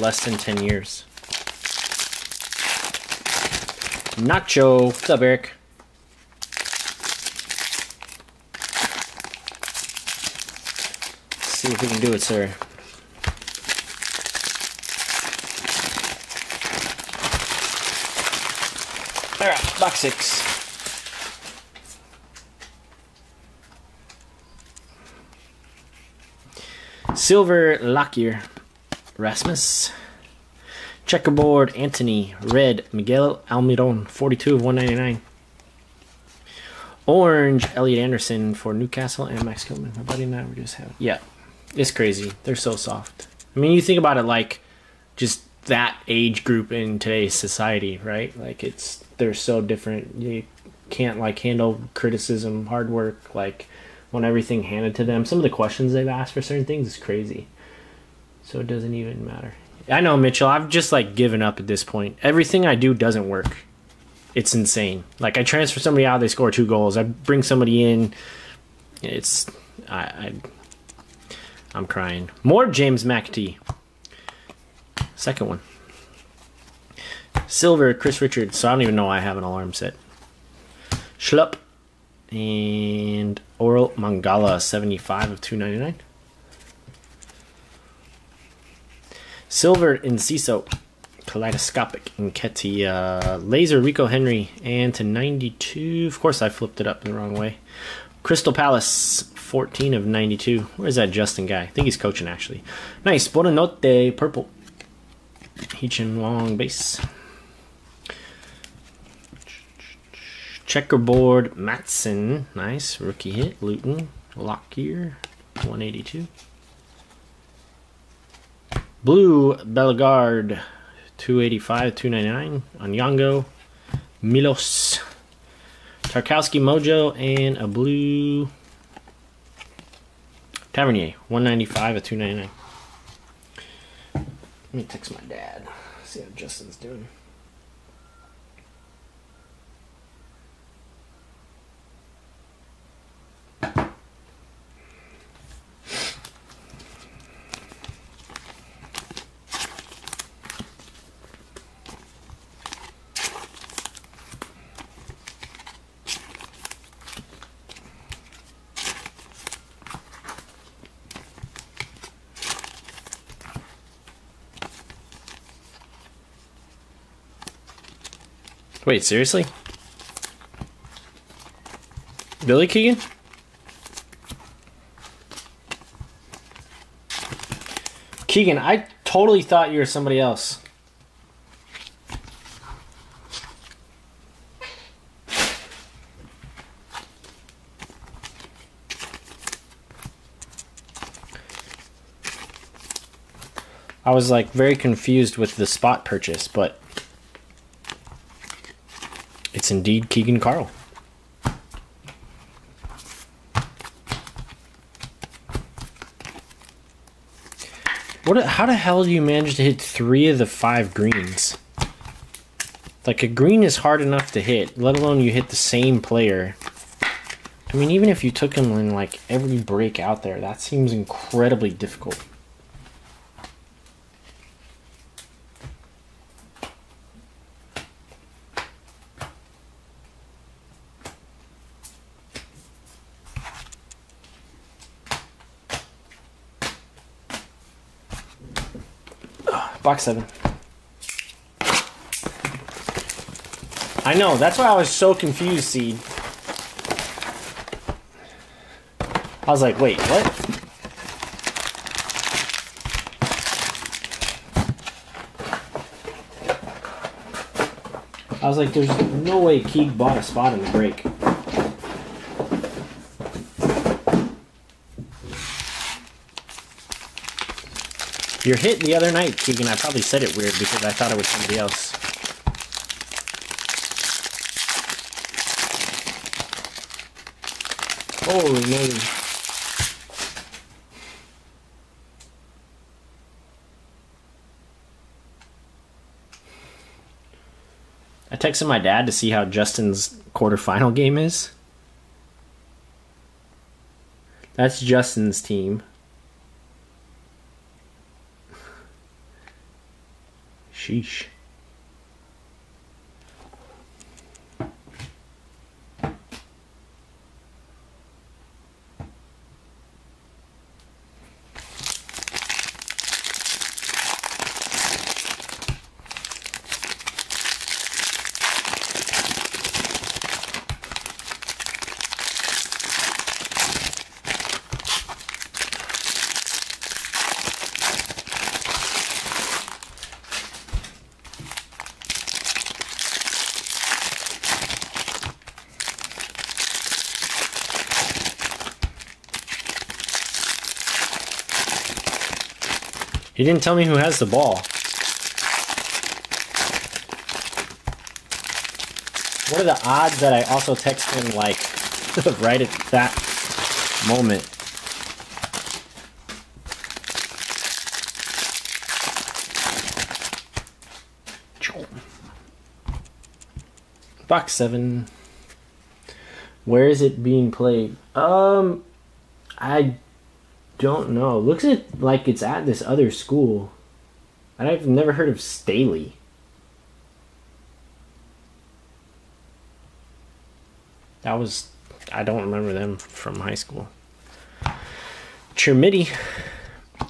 less than 10 years. Nacho, what's up, Eric? See if we can do it, sir. Alright, box six. Silver Lockyer, Rasmus. Checkerboard Anthony, red Miguel Almiron, 42 of 199. Orange Elliot Anderson for Newcastle and Max Kilman. My buddy and I were just having. Yeah, it's crazy. They're so soft. I mean, you think about it like just that age group in today's society, right? Like it's they're so different. You can't like handle criticism, hard work, like want everything handed to them. Some of the questions they've asked for certain things is crazy. So it doesn't even matter. I know Mitchell, I've just like given up at this point. Everything I do doesn't work. It's insane. Like I transfer somebody out, they score two goals. I bring somebody in, it's I, I I'm crying. More James McT. Second one. Silver, Chris Richards. So I don't even know why I have an alarm set. Schlupp. And Orel Mangala, 75 of 299. Silver Enciso. Kaleidoscopic Nketi. Uh, Laser Rico Henry. And to 92. Of course, I flipped it up the wrong way. Crystal Palace, 14 of 92. Where's that Justin guy? I think he's coaching, actually. Nice. Buonanotte, purple. Heechin Wong base. Checkerboard Matson. Nice. Rookie hit. Luton. Lockyer. 182. Blue Bellegarde. 285, 299. Anyango. Milos. Tarkowski Mojo. And a blue Tavernier. 195 at 299. Let me text my dad. See how Justin's doing. Wait, seriously? Billy Keegan? Keegan, I totally thought you were somebody else. I was like very confused with the spot purchase, but it's indeed Keegan Carl. What? How the hell do you manage to hit three of the five greens? Like a green is hard enough to hit, let alone you hit the same player. I mean, even if you took him in like every break out there, that seems incredibly difficult. Box seven. I know, that's why I was so confused, Seed. I was like, wait, what? I was like, there's no way Keeg bought a spot in the break. Your hit the other night, Keegan, I probably said it weird because I thought it was somebody else. Holy moly. I texted my dad to see how Justin's quarterfinal game is. That's Justin's team. Sheesh. He didn't tell me who has the ball. What are the odds that I also text him like right at that moment? Box seven. Where is it being played? Um, I don't know. Looks it like it's at this other school. I've never heard of Staley. That was I don't remember them from high school. Chermiti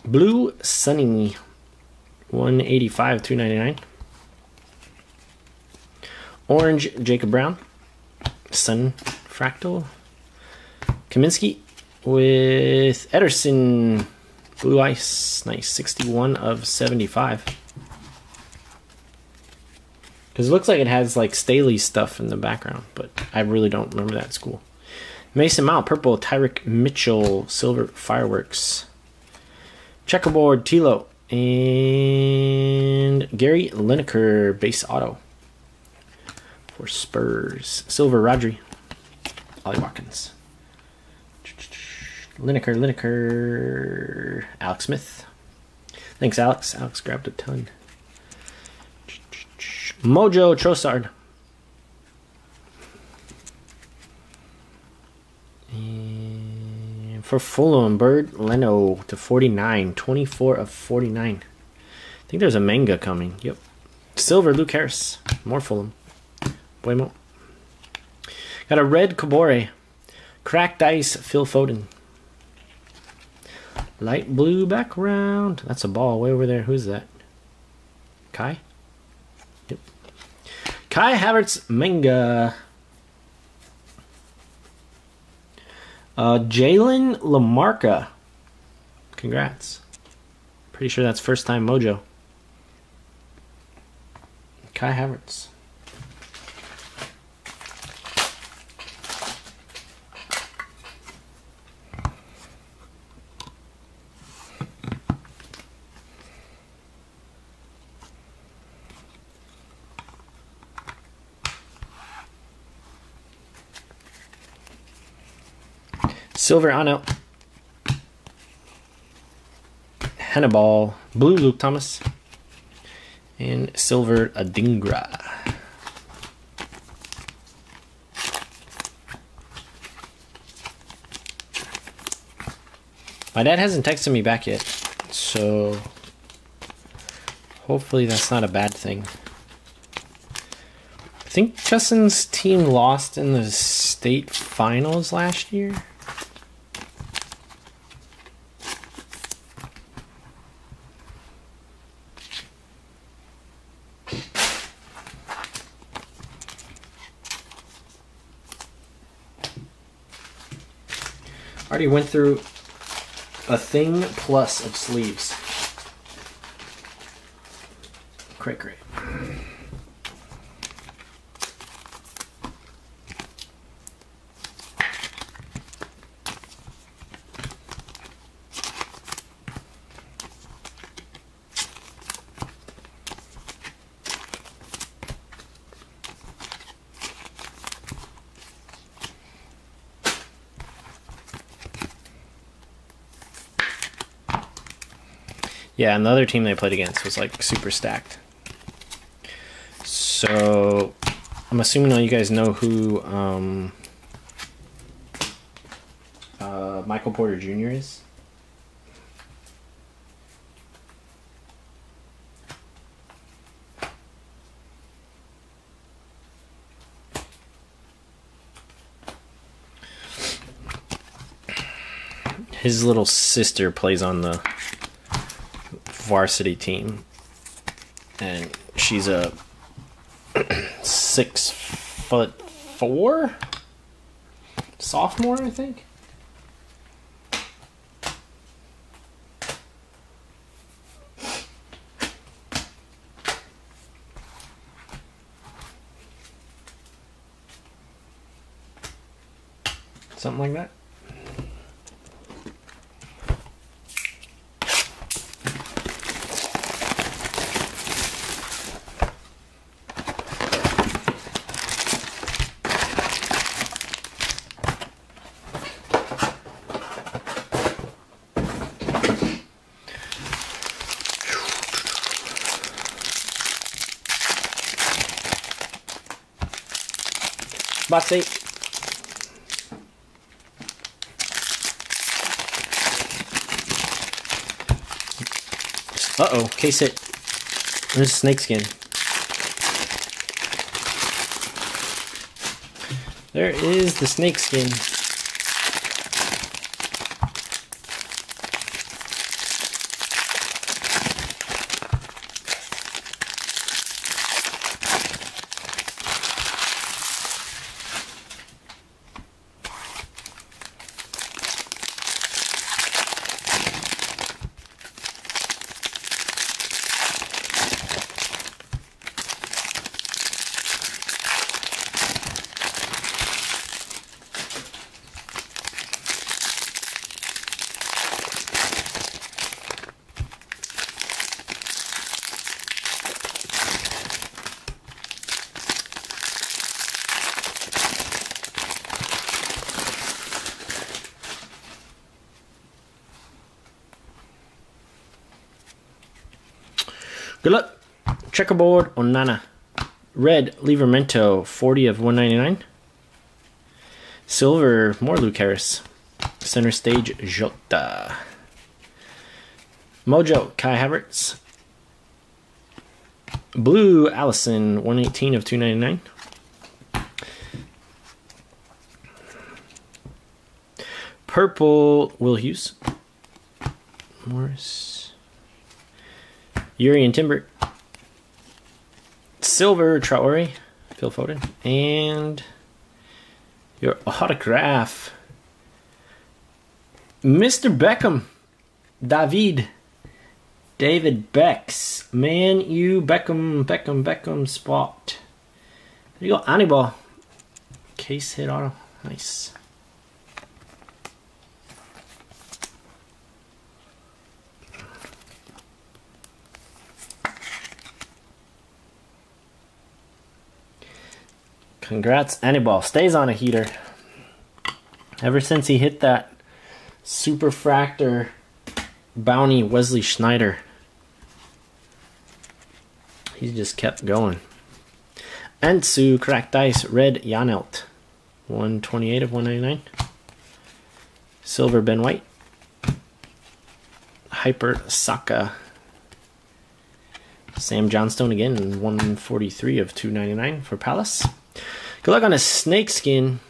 Blue Sunny 185 299 Orange Jacob Brown Sun Fractal Kaminski with Ederson Blue Ice. Nice. 61 of 75. Because it looks like it has like Staley stuff in the background, but I really don't remember that school. Mason Mount, purple. Tyrick Mitchell, silver fireworks. Checkerboard, Tilo. And Gary Lineker, base auto. For Spurs. Silver, Rodri. Ollie Watkins. Lineker, Lineker, Alex Smith. Thanks, Alex. Alex grabbed a ton. Mojo Trossard. And for Fulham, Bernd Leno to 49. 24 of 49. I think there's a manga coming. Yep. Silver, Luke Harris. More Fulham. Bueno. Got a red Kabore. Cracked ice, Phil Foden. Light blue background. That's a ball way over there. Who's that? Kai? Yep. Kai Havertz manga. Uh, Jalen Lamarca. Congrats. Pretty sure that's first time mojo. Kai Havertz. Silver Ano. Hannibal. Blue Luke Thomas. And Silver Adingra. My dad hasn't texted me back yet, so hopefully that's not a bad thing. I think Justin's team lost in the state finals last year. Already went through a thing plus of sleeves. Great, great. Yeah, and the other team they played against was like super stacked. So I'm assuming all you guys know who um, uh, Michael Porter Jr. is. His little sister plays on the varsity team, and she's a six foot four sophomore, I think. Something like that. Box eight. Uh oh, case hit. There's snake skin. There is the snake skin. Good luck. Checkerboard Onana. Red Livramento, 40 of 199. Silver, more Luke Harris. Center stage, Jota. Mojo, Kai Havertz. Blue, Alisson, 118 of 299. Purple, Will Hughes. Morris. Jurriën Timber. Silver, Traore. Phil Foden. And your autograph. Mr. Beckham. David. David Becks. Man, you Beckham, Beckham, Beckham spot. There you go, Anibal. Case hit auto. Nice. Congrats, Anibal. Stays on a heater. Ever since he hit that super fractor bounty Wesley Schneider, he's just kept going. Ansu, cracked ice, red Janelt. 128 of 199. Silver Ben White. Hyper Saka. Sam Johnstone again, 143 of 299 for Palace. Good luck on a snakeskin.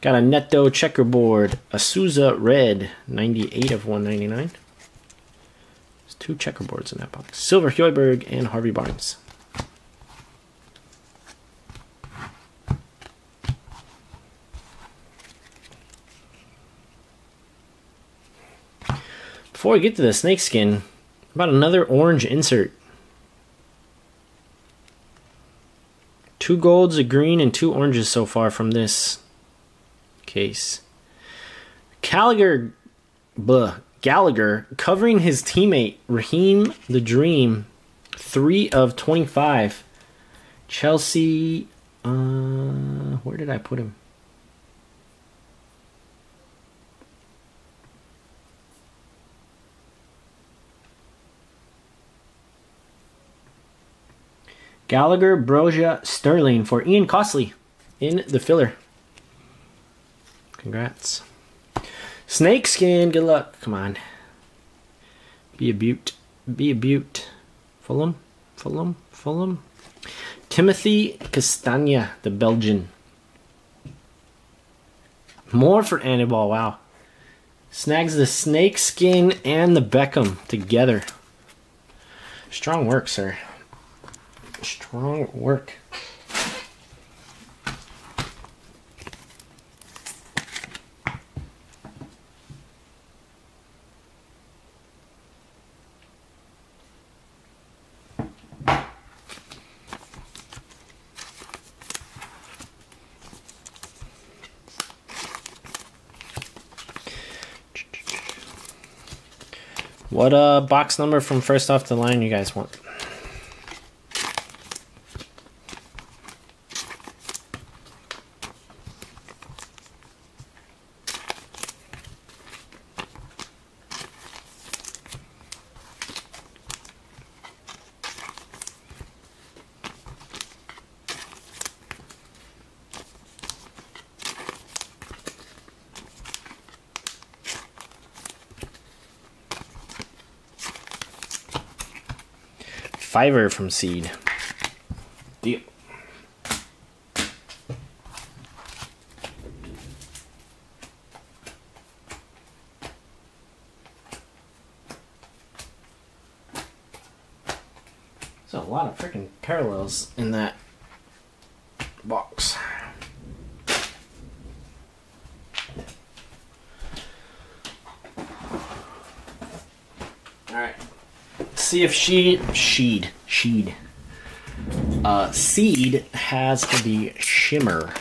Got a Netto checkerboard, Asusa Red, 98 of 199. There's two checkerboards in that box. Silver Hojbjerg and Harvey Barnes. Before we get to the snakeskin, about another orange insert. Two golds, a green, and two oranges so far from this case. Gallagher, bleh, Gallagher covering his teammate Raheem the Dream, three of twenty-five. Chelsea, uh, where did I put him? Gallagher, Broja, Sterling for Ian Costley in the filler. Congrats. Snakeskin, good luck. Come on. Be a butte. Be a butte. Fulham, Fulham, Fulham. Timothy Castagne, the Belgian. More for Annibal, wow. Snags the snakeskin and the Beckham together. Strong work, sir. Strong work. What uh box number from first off the line you guys want? Fiverr from Seed. Deal. There's a lot of freaking parallels in that box. All right see if she sheed sheed uh, seed has the shimmer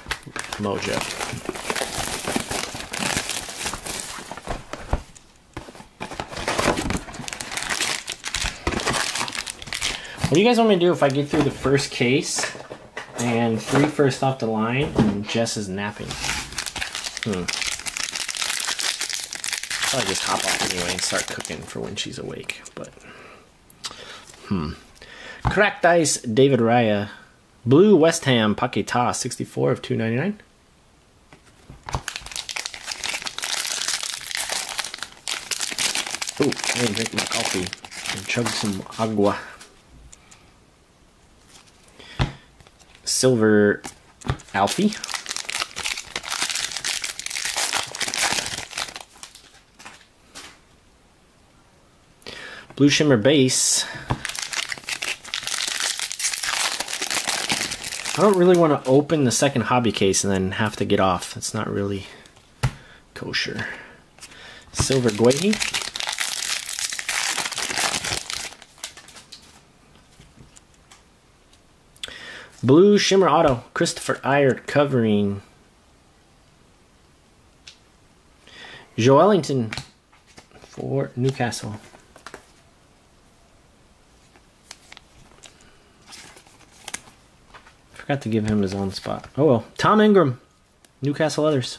mojo. What do you guys want me to do if I get through the first case and three first off the line and Jess is napping? Hmm. I'll just hop off anyway and start cooking for when she's awake, but. Hmm. Cracked Ice, David Raya. Blue West Ham, Paqueta, 64 of 299. Oh, I'm gonna drink my coffee and chug some agua. Silver Alfie. Blue Shimmer Base. I don't really want to open the second hobby case and then have to get off. It's not really kosher. Silver Guehi. Blue Shimmer Auto. Christopher Iyer covering. Joelinton for Newcastle. Forgot to give him his own spot. Oh well. Tom Ingram, Newcastle Others.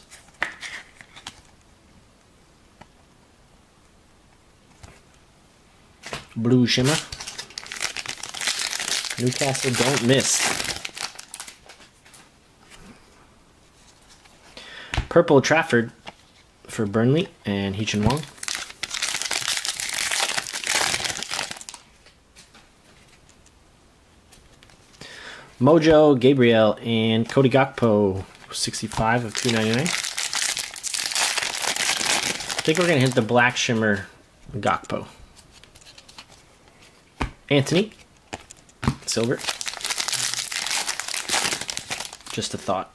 Blue Shimmer. Newcastle don't miss. Purple Trafford for Burnley and Hee-chan Hwang. Mojo, Gabriel, and Cody Gakpo, 65 of 299. I think we're going to hit the Black Shimmer Gakpo. Anthony, silver. Just a thought.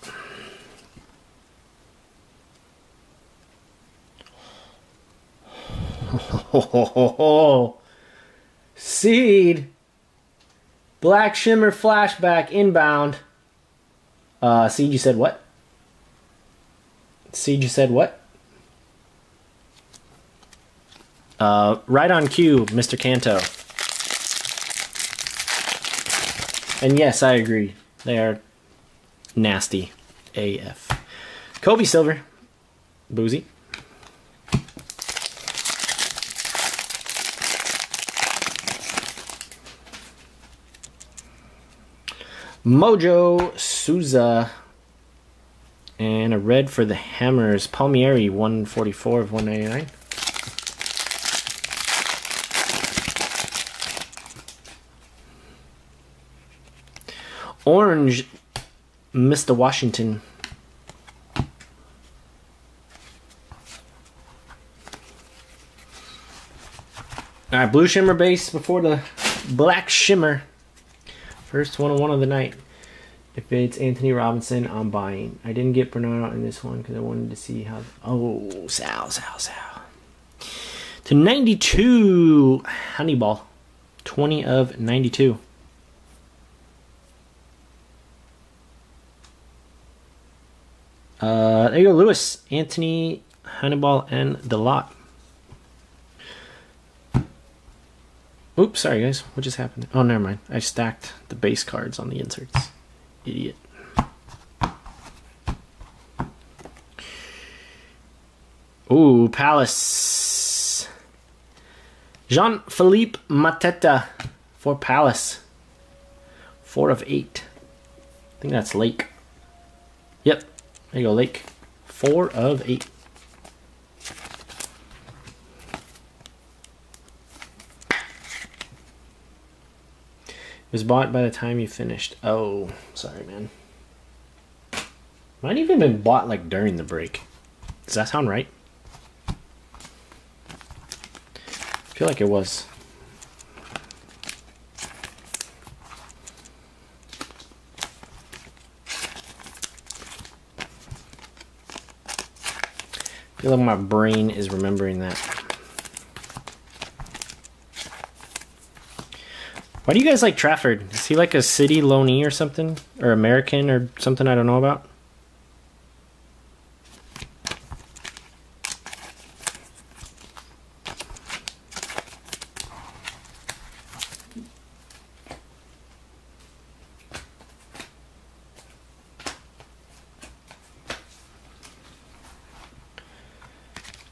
Seed. Black Shimmer flashback inbound. Uh, Seed, you said what? Seed, you said what? Uh, right on cue, Mr. Kanto. And yes, I agree. They are nasty AF. Kobe Silver. Boozy. Mojo Souza. And a red for the Hammers. Palmieri, 144 of 199. Orange, Mr. Washington. All right, blue shimmer base before the black shimmer. First one on one of the night. If it's Anthony Robinson, I'm buying. I didn't get Bernardo in this one because I wanted to see how. Oh, Sal, Sal, Sal. To 92, Honeyball. 20 of 92. Uh, there you go, Lewis, Anthony, Honeyball, and the lot. Oops, sorry guys. What just happened? Oh, never mind. I stacked the base cards on the inserts. Idiot. Ooh, Palace. Jean Philippe Mateta for Palace. Four of eight. I think that's Lake. Yep. There you go, Lake. Four of eight. Was bought by the time you finished. Oh, sorry, man. Might even been bought like during the break. Does that sound right? I feel like it was. I feel like my brain is remembering that. Why do you guys like Trafford? Is he like a city loanee or something? Or American or something I don't know about?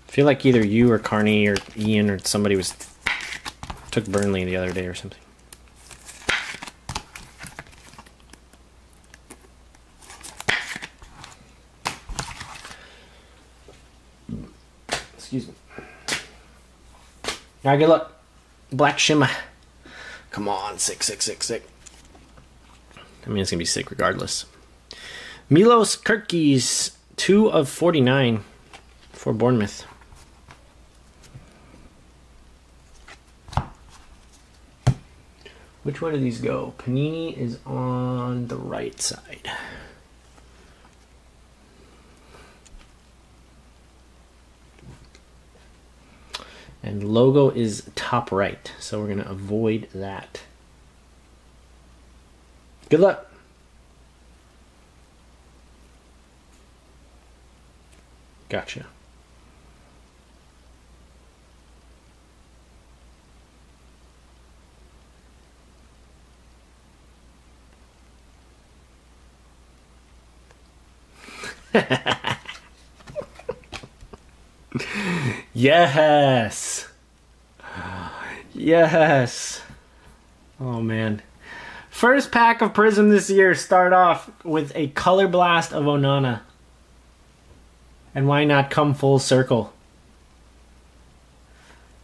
I feel like either you or Carney or Ian or somebody was took Burnley the other day or something. Excuse me. Right, good luck. Black Shimmer. Come on, sick, sick, sick, sick. I mean, it's gonna be sick regardless. Milos Kerkez, two of forty-nine for Bournemouth. Which one of these go? Panini is on the right side. And logo is top right, so we're going to avoid that. Good luck. Gotcha. yes. Yes. Oh man. First pack of Prizm this year start off with a color blast of Onana. And why not come full circle?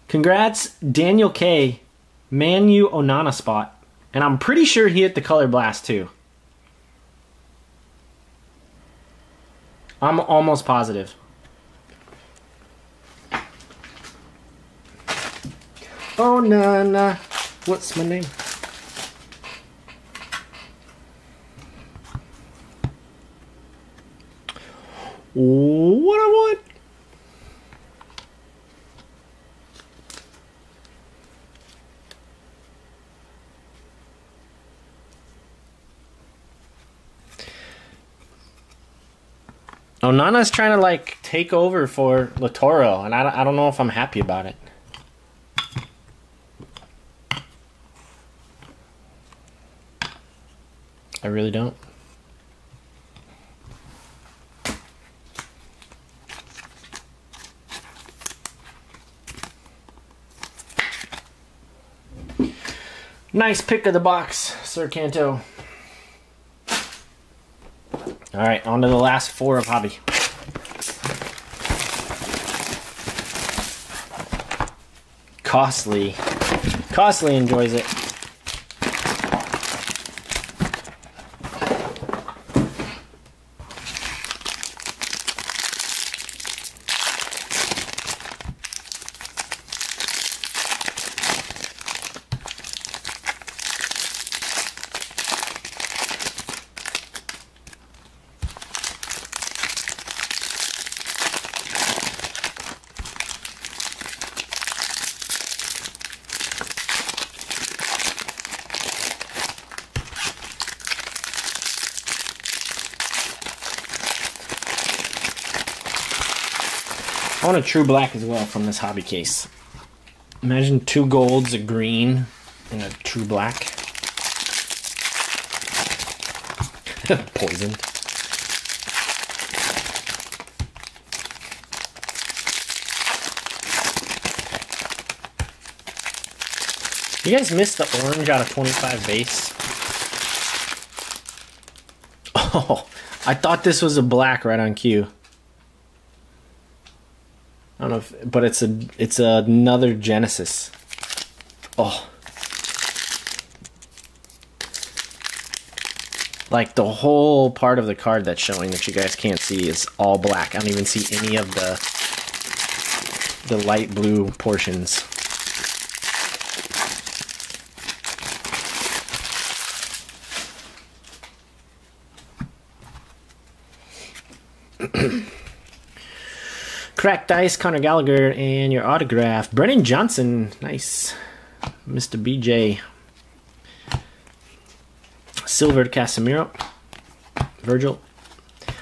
Congrats, Daniel K. Man, Manu Onana spot. And I'm pretty sure he hit the color blast too. I'm almost positive. Oh, Nana. What's my name? What I want. Onana's trying to like take over for Latoro, and I, I don't know if I'm happy about it. I really don't. Nice pick of the box, Sir Canto. All right, on to the last four of hobby. Costly. Costly enjoys it. A true black as well from this hobby case. Imagine two golds, a green, and a true black. Poisoned. You guys missed the orange out of 25 base. Oh, I thought this was a black right on cue. I don't know if, but it's a it's another Genesis. Oh. Like the whole part of the card that's showing that you guys can't see is all black. I don't even see any of the the light blue portions. Cracked Dice, Connor Gallagher, and your autograph. Brennan Johnson. Nice. Mr. BJ. Silvered Casemiro. Virgil.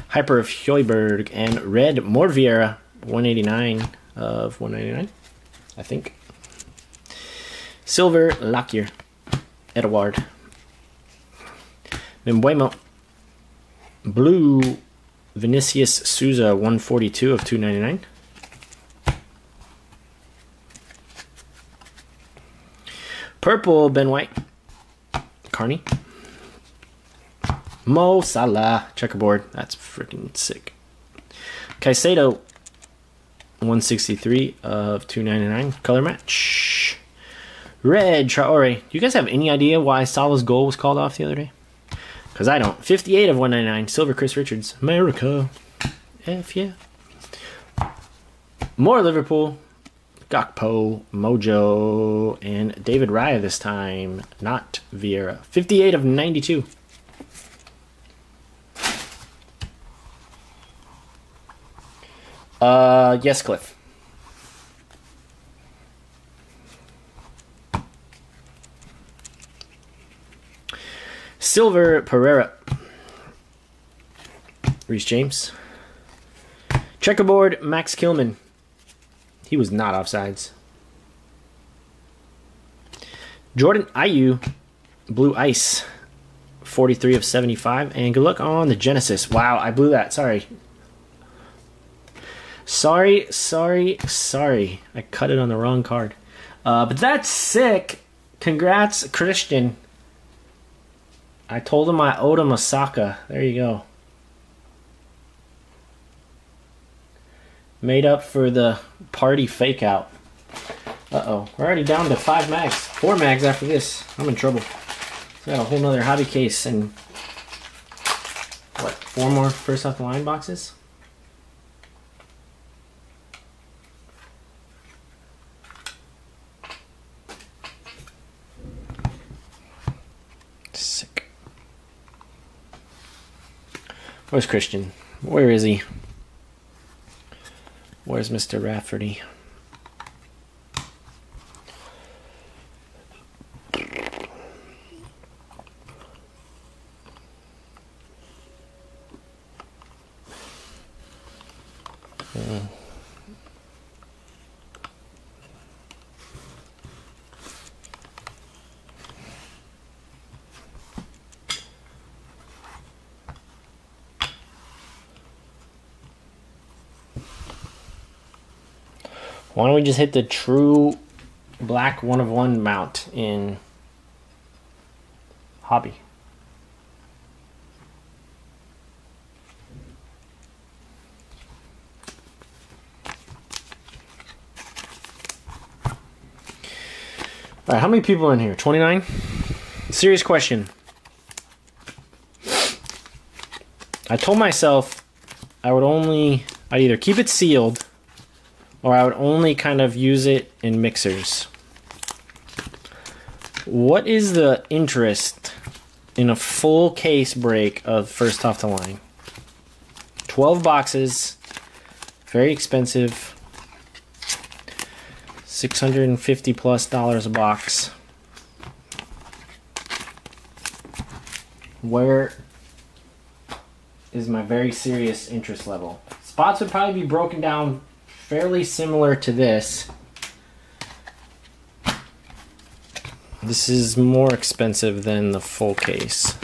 Hyper of Hojbjerg. And Red Morviera. 189 of 199. I think. Silver Lockyer. Edward. Mbeumo. Blue Vinicius Souza, 142 of 299. Purple, Ben White. Carney. Mo Salah, checkerboard. That's freaking sick. Caicedo, 163 of 299. Color match. Red, Traore. Do you guys have any idea why Salah's goal was called off the other day? Because I don't. 58 of 199. Silver Chris Richards. America. F yeah. More Liverpool. Gakpo, Mojo, and David Raya this time. Not Vieira. 58 of 92. Uh, yes, Cliff. Silver Pereira. Reece James. Checkerboard Max Kilman. He was not offsides. Jordan Ayew. Blue Ice. 43 of 75. And good luck on the Genesis. Wow, I blew that. Sorry. Sorry, sorry, sorry. I cut it on the wrong card. Uh, but that's sick. Congrats, Christian. I told him I owed him a Saka. There you go. Made up for the party fake out. Uh oh. We're already down to five mags. Four mags after this. I'm in trouble. So got a whole nother hobby case and what, four more first off the line boxes? Sick. Where's Christian? Where is he? Where's Mr. Rafferty? Why don't we just hit the true black one of one mount in hobby? All right, how many people are in here? 29? Serious question. I told myself I would only, I'd either keep it sealed or I would only kind of use it in mixers. What is the interest in a full case break of first off the line? 12 boxes, very expensive. 650 plus dollars a box. Where is my very serious interest level? Spots would probably be broken down fairly similar to this. This is more expensive than the full case.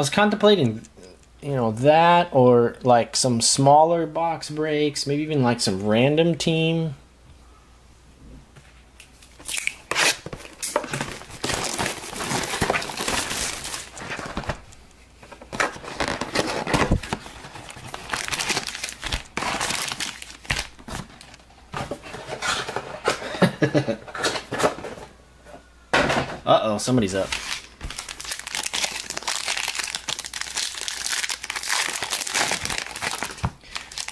I was contemplating, you know, that or like some smaller box breaks, maybe even like some random team. uh oh, somebody's up.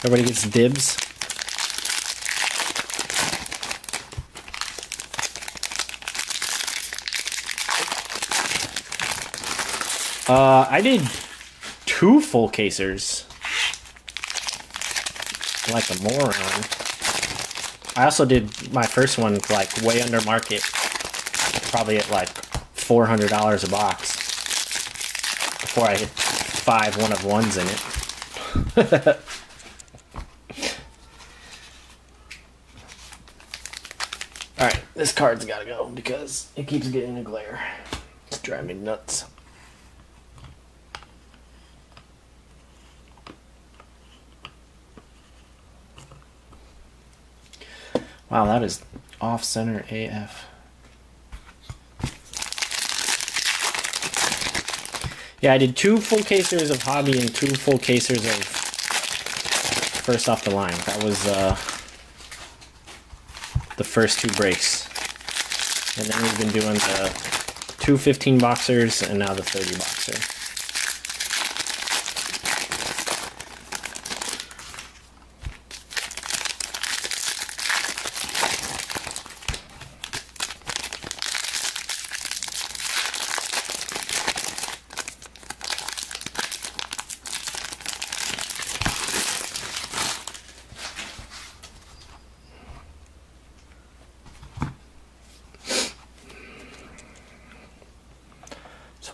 Everybody gets dibs. Uh, I did two full casers. Like a moron. I also did my first one like way under market. Probably at like $400 a box. Before I hit five one of ones in it. Alright, this card's gotta go because it keeps getting a glare. It's driving me nuts. Wow, that is off center AF. Yeah, I did two full casers of hobby and two full casers of first off the line. That was uh the first two breaks. And then we've been doing the two 15 boxers and now the 30 boxer.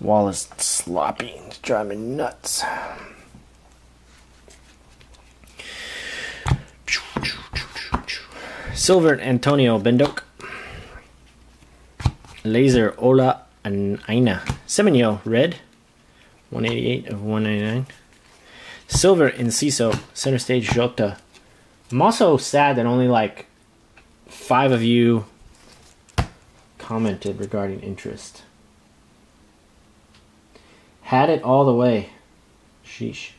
Wall is sloppy. It's driving me nuts. Silver Antonio Bendok. Laser Ola and Aina. Semenyo Red. 188 of 199. Silver Enciso. Center stage Jota. I'm also sad that only like five of you commented regarding interest. Had it all the way. Sheesh.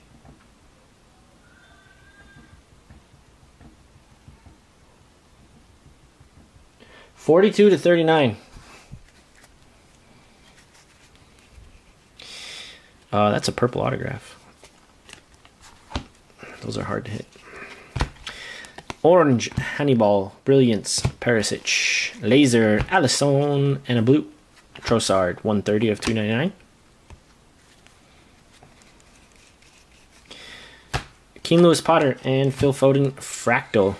Forty-two to thirty-nine. Uh, that's a purple autograph. Those are hard to hit. Orange, Hannibal, Brilliance, Perisic, Laser, Alisson, and a blue. Trossard, 130 of 299. Keane Lewis Potter and Phil Foden, Fractal.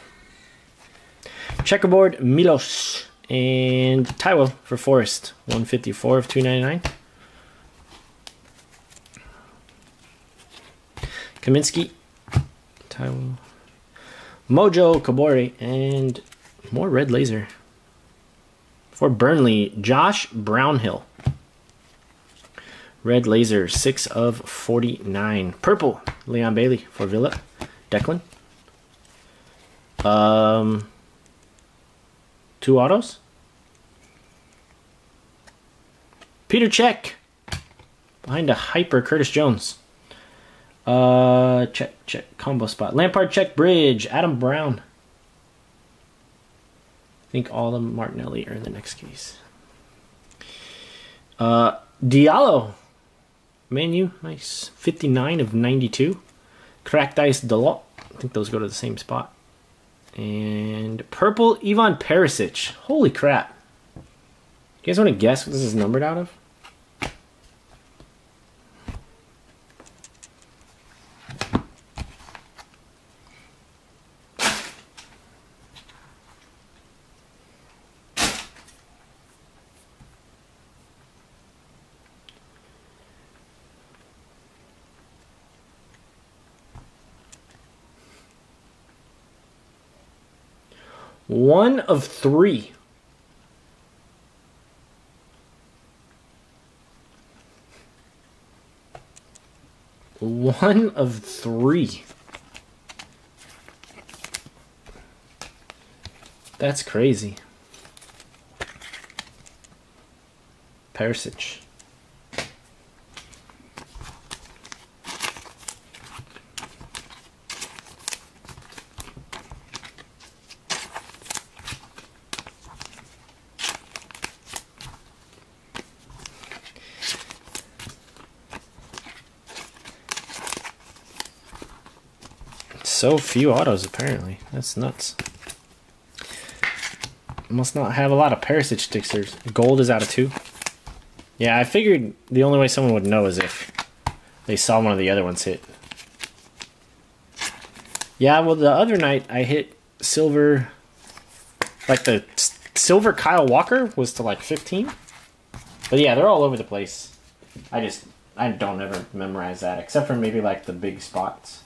Checkerboard, Milos, and Tywell for Forest, 154 of 299. Kaminski, Tywell, Mojo, Kabore, and more red laser. For Burnley, Josh Brownhill. Red laser, 6 of 49. Purple, Leon Bailey for Villa. Declan. Um, two autos. Peter Check. Behind a hyper Curtis Jones. Uh, check, check, combo spot. Lampard, check, bridge. Adam Brown. I think all the Martinelli are in the next case. Uh, Diallo. Menu, nice. 59 of 92. Cracked Ice Dalot. I think those go to the same spot. And purple Ivan Perisic. Holy crap. You guys want to guess what this is numbered out of? One of three. One of three. That's crazy. Perisic. So few autos, apparently. That's nuts. Must not have a lot of Perisic stickers. Gold is out of two. Yeah, I figured the only way someone would know is if they saw one of the other ones hit. Yeah, well, the other night I hit silver, like the silver Kyle Walker was to like 15. But yeah, they're all over the place. I just, I don't ever memorize that, except for maybe like the big spots.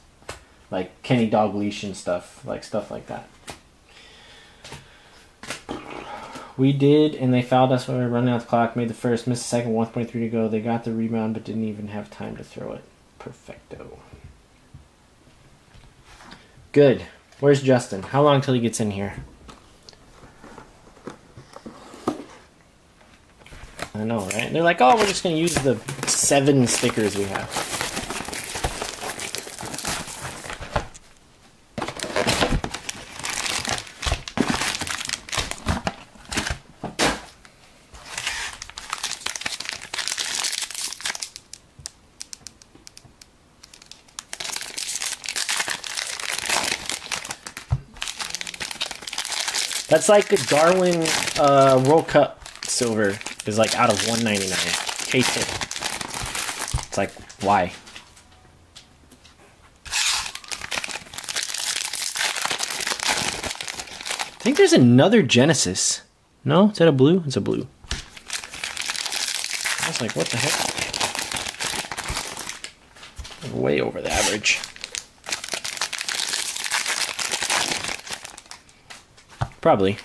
Like Kenny Dalglish and stuff, like stuff like that. We did, and they fouled us when we were running out the clock. Made the first, missed the second, 1.3 to go. They got the rebound, but didn't even have time to throw it. Perfecto. Good. Where's Justin? How long till he gets in here? I know, right? They're like, oh, we're just going to use the seven stickers we have. That's like the Darwin uh, World Cup silver is like out of 199. K tip. It's like why? I think there's another Genesis. No, is that a blue? It's a blue. I was like, what the heck? Way over the average. Probably.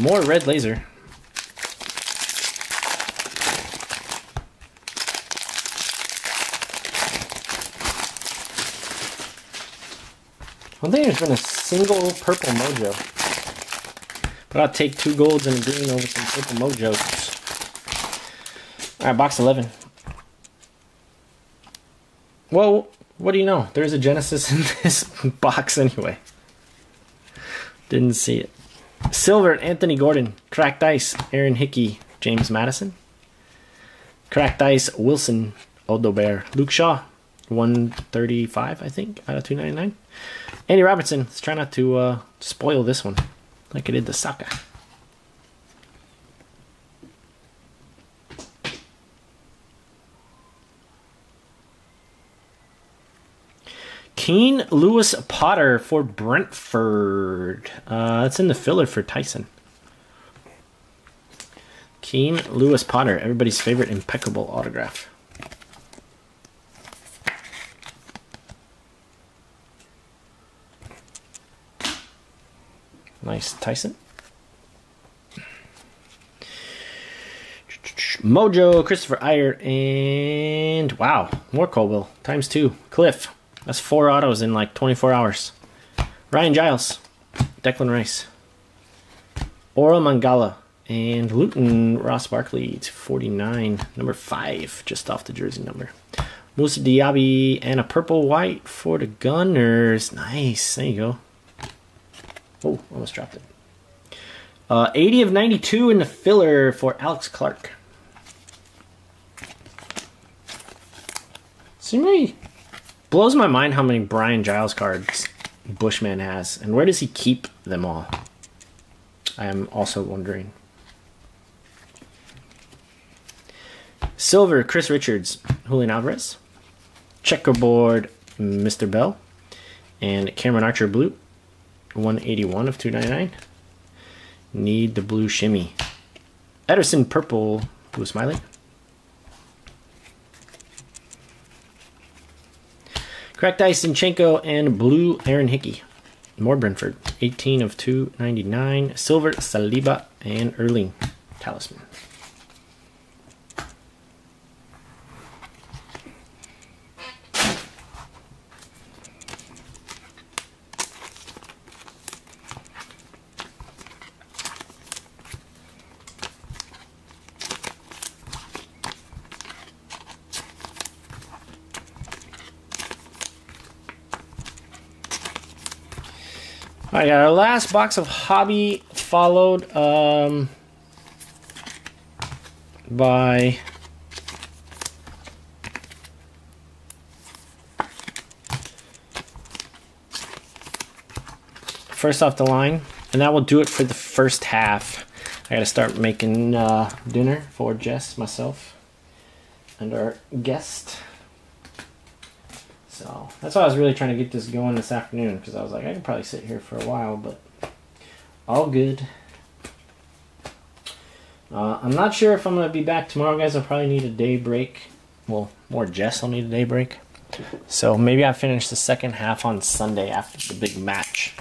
More red laser. I don't think there's been a single purple mojo. But I'll take two golds and a green over some purple mojos. Alright, box 11. Well, what do you know? There's a Genesis in this box anyway. Didn't see it. Silver, Anthony Gordon. Cracked Ice, Aaron Hickey, James Maddison. Cracked Ice, Wilson, Odobert. Luke Shaw, 135, I think, out of 299. Andy Robertson. Let's try not to uh, spoil this one like I did the Saka. Keane Lewis Potter for Brentford. Uh, that's in the filler for Tyson. Keane Lewis Potter, everybody's favorite impeccable autograph. Nice Tyson. Mojo, Kristoffer Ajer, and wow, more Colwill times two. Cliff. That's four autos in like 24 hours. Ryan Giles, Declan Rice, Orel Mangala, and Luton Ross Barkley to 49, number five, just off the jersey number. Musa Diaby and a purple white for the Gunners. Nice. There you go. Oh, almost dropped it. Uh, 80 of 92 in the filler for Alex Clark. See me blows my mind how many Brian Giles cards Bushman has, and where does he keep them all? I am also wondering. Silver, Chris Richards, Julian Alvarez, checkerboard, Mr. Bell, and Cameron Archer Blue, 181 of 299. Need the blue shimmy. Ederson Purple, Blue Smiley. Cracked Ice Zinchenko and Blue Aaron Hickey. More Brentford. 18 of 299. Silver Saliba and Erling Talisman. Right, our last box of hobby followed um, by first off the line, and that will do it for the first half. I gotta start making uh, dinner for Jess, myself, and our guest. So that's why I was really trying to get this going this afternoon because I was like, I could probably sit here for a while, but all good. Uh, I'm not sure if I'm going to be back tomorrow, guys. I'll probably need a day break. Well, more Jess will need a day break. So maybe I finish the second half on Sunday after the big match.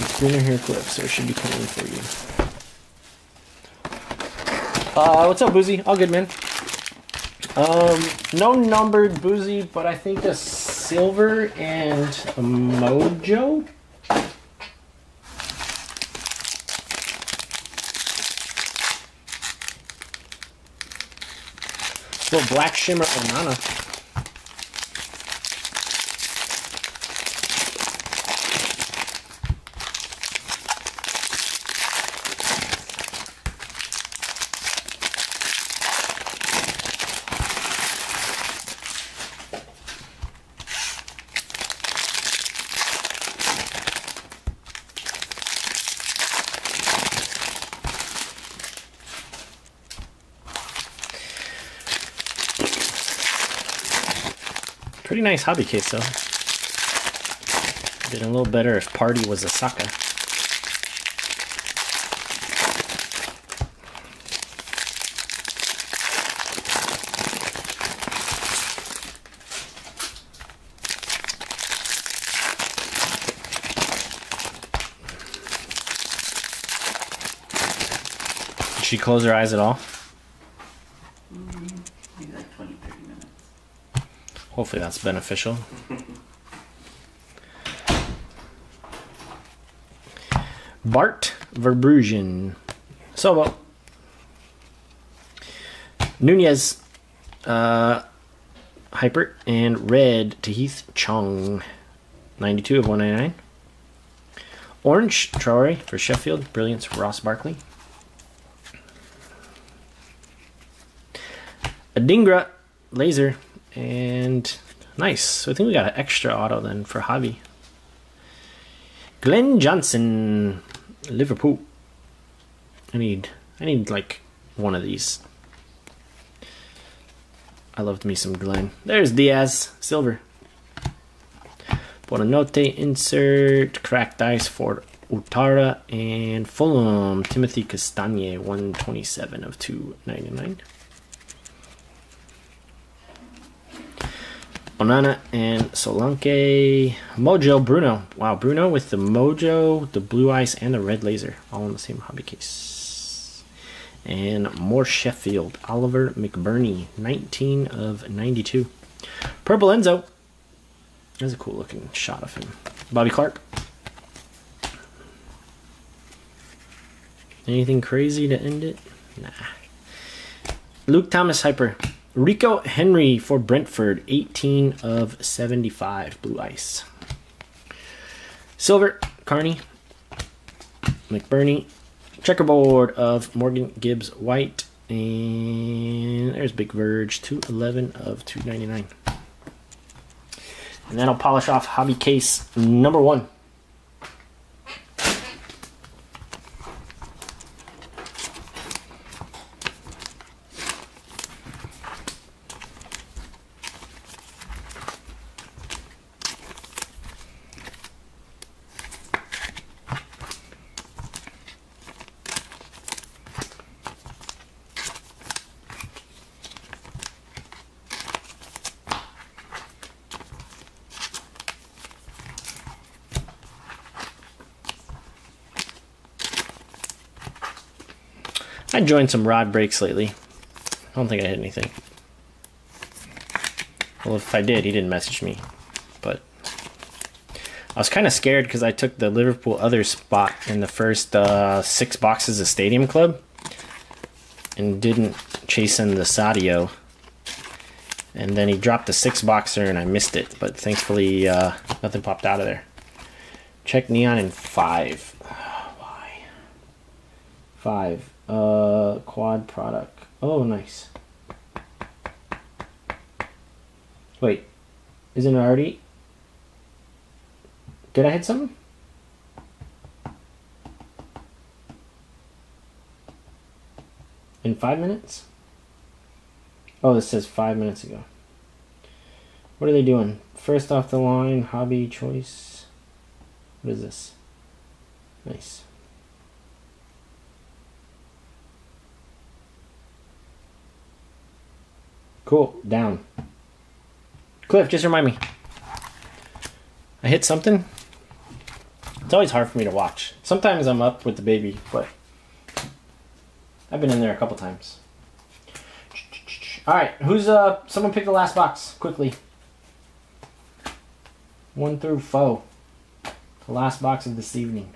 It's dinner here, Cliff, so it should be coming for you. Uh, what's up, Boozy? All good, man. Um, no numbered boozy, but I think a silver and a mojo. Little black shimmer Onana. Nice hobby case though. Did a little better if Partey was a Saka. Did she close her eyes at all? Maybe like 20, 30 minutes. Hopefully that's beneficial. Bart Verbruggen. Sobo. Nunez. Uh, Hyper. And red Tahith Chong. 92 of 199. Orange, Traore for Sheffield. Brilliance, Ross Barkley. Adingra, Laser, and nice. So I think we got an extra auto then for Hobby. Glenn Johnson, Liverpool. I need, I need like one of these. I loved me some Glenn. There's Diaz, silver. Buonanotte insert, cracked dice for Utara and Fulham, Timothy Castagne, 127 of 299. Onana and Solanke. Mojo Bruno. Wow, Bruno with the Mojo, the blue ice, and the red laser. All in the same hobby case. And more Sheffield. Oliver McBurnie. 19 of 92. Purple Enzo. That's a cool looking shot of him. Bobby Clark. Anything crazy to end it? Nah. Luke Thomas Hyper. Rico Henry for Brentford, 18 of 75, blue ice. Silver, Carney, McBurnie, checkerboard of Morgan Gibbs White, and there's Big Verge, 211 of 299. And that'll polish off hobby case number one. Joined some rod breaks lately. I don't think I hit anything. Well, if I did, he didn't message me. But I was kind of scared because I took the Liverpool other spot in the first uh, six boxes of Stadium Club and didn't chase in the Sadio. And then he dropped the six boxer and I missed it. But thankfully, uh, nothing popped out of there. Check Neon in five. Why? Five. Uh, quad product. Oh, nice. Wait, isn't it already? Did I hit something? In five minutes? Oh, this says five minutes ago. What are they doing? First off the line, hobby choice. What is this? Nice. Cool. Down. Cliff, just remind me. I hit something. It's always hard for me to watch. Sometimes I'm up with the baby, but I've been in there a couple times. All right, who's uh? Someone pick the last box quickly. One through four. The last box of this evening.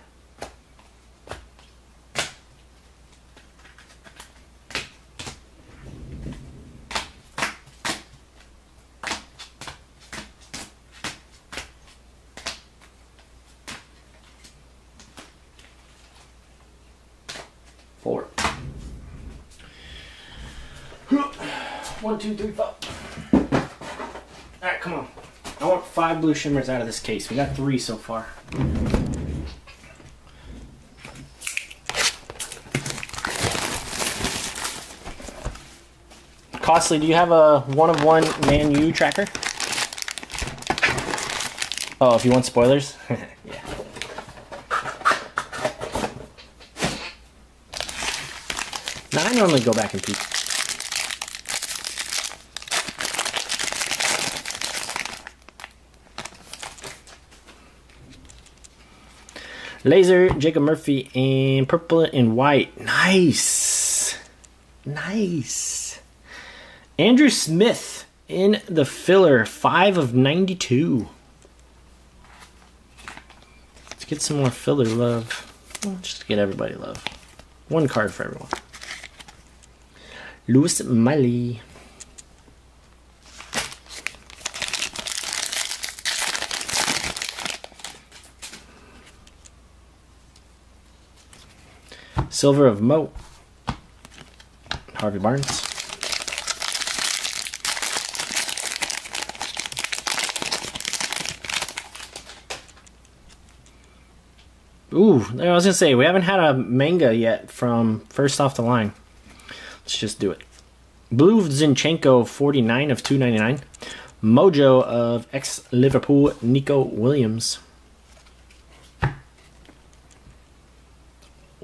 Four. One, two, three, four. Alright, come on. I want five blue shimmers out of this case. We got three so far. Costly, do you have a one of one Man U tracker? Oh, if you want spoilers? yeah. Now, I normally go back and peek. Laser, Jacob Murphy, and purple and white. Nice. Nice. Andrew Smith in the filler, 5 of 92. Let's get some more filler love. Just to get everybody love. One card for everyone. Lewis Miley. Silver of Mo. Harvey Barnes. Ooh, I was gonna say we haven't had a manga yet from first off the line. Let's just do it. Blue Zinchenko, 49 of 299. Mojo of ex Liverpool, Neco Williams.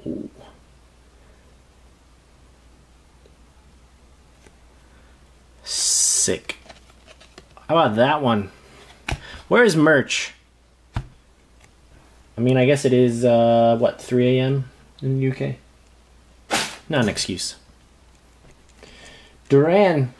Ooh. Sick. How about that one? Where is merch? I mean, I guess it is, uh, what, 3 a.m. in the UK? Not an excuse. Duran.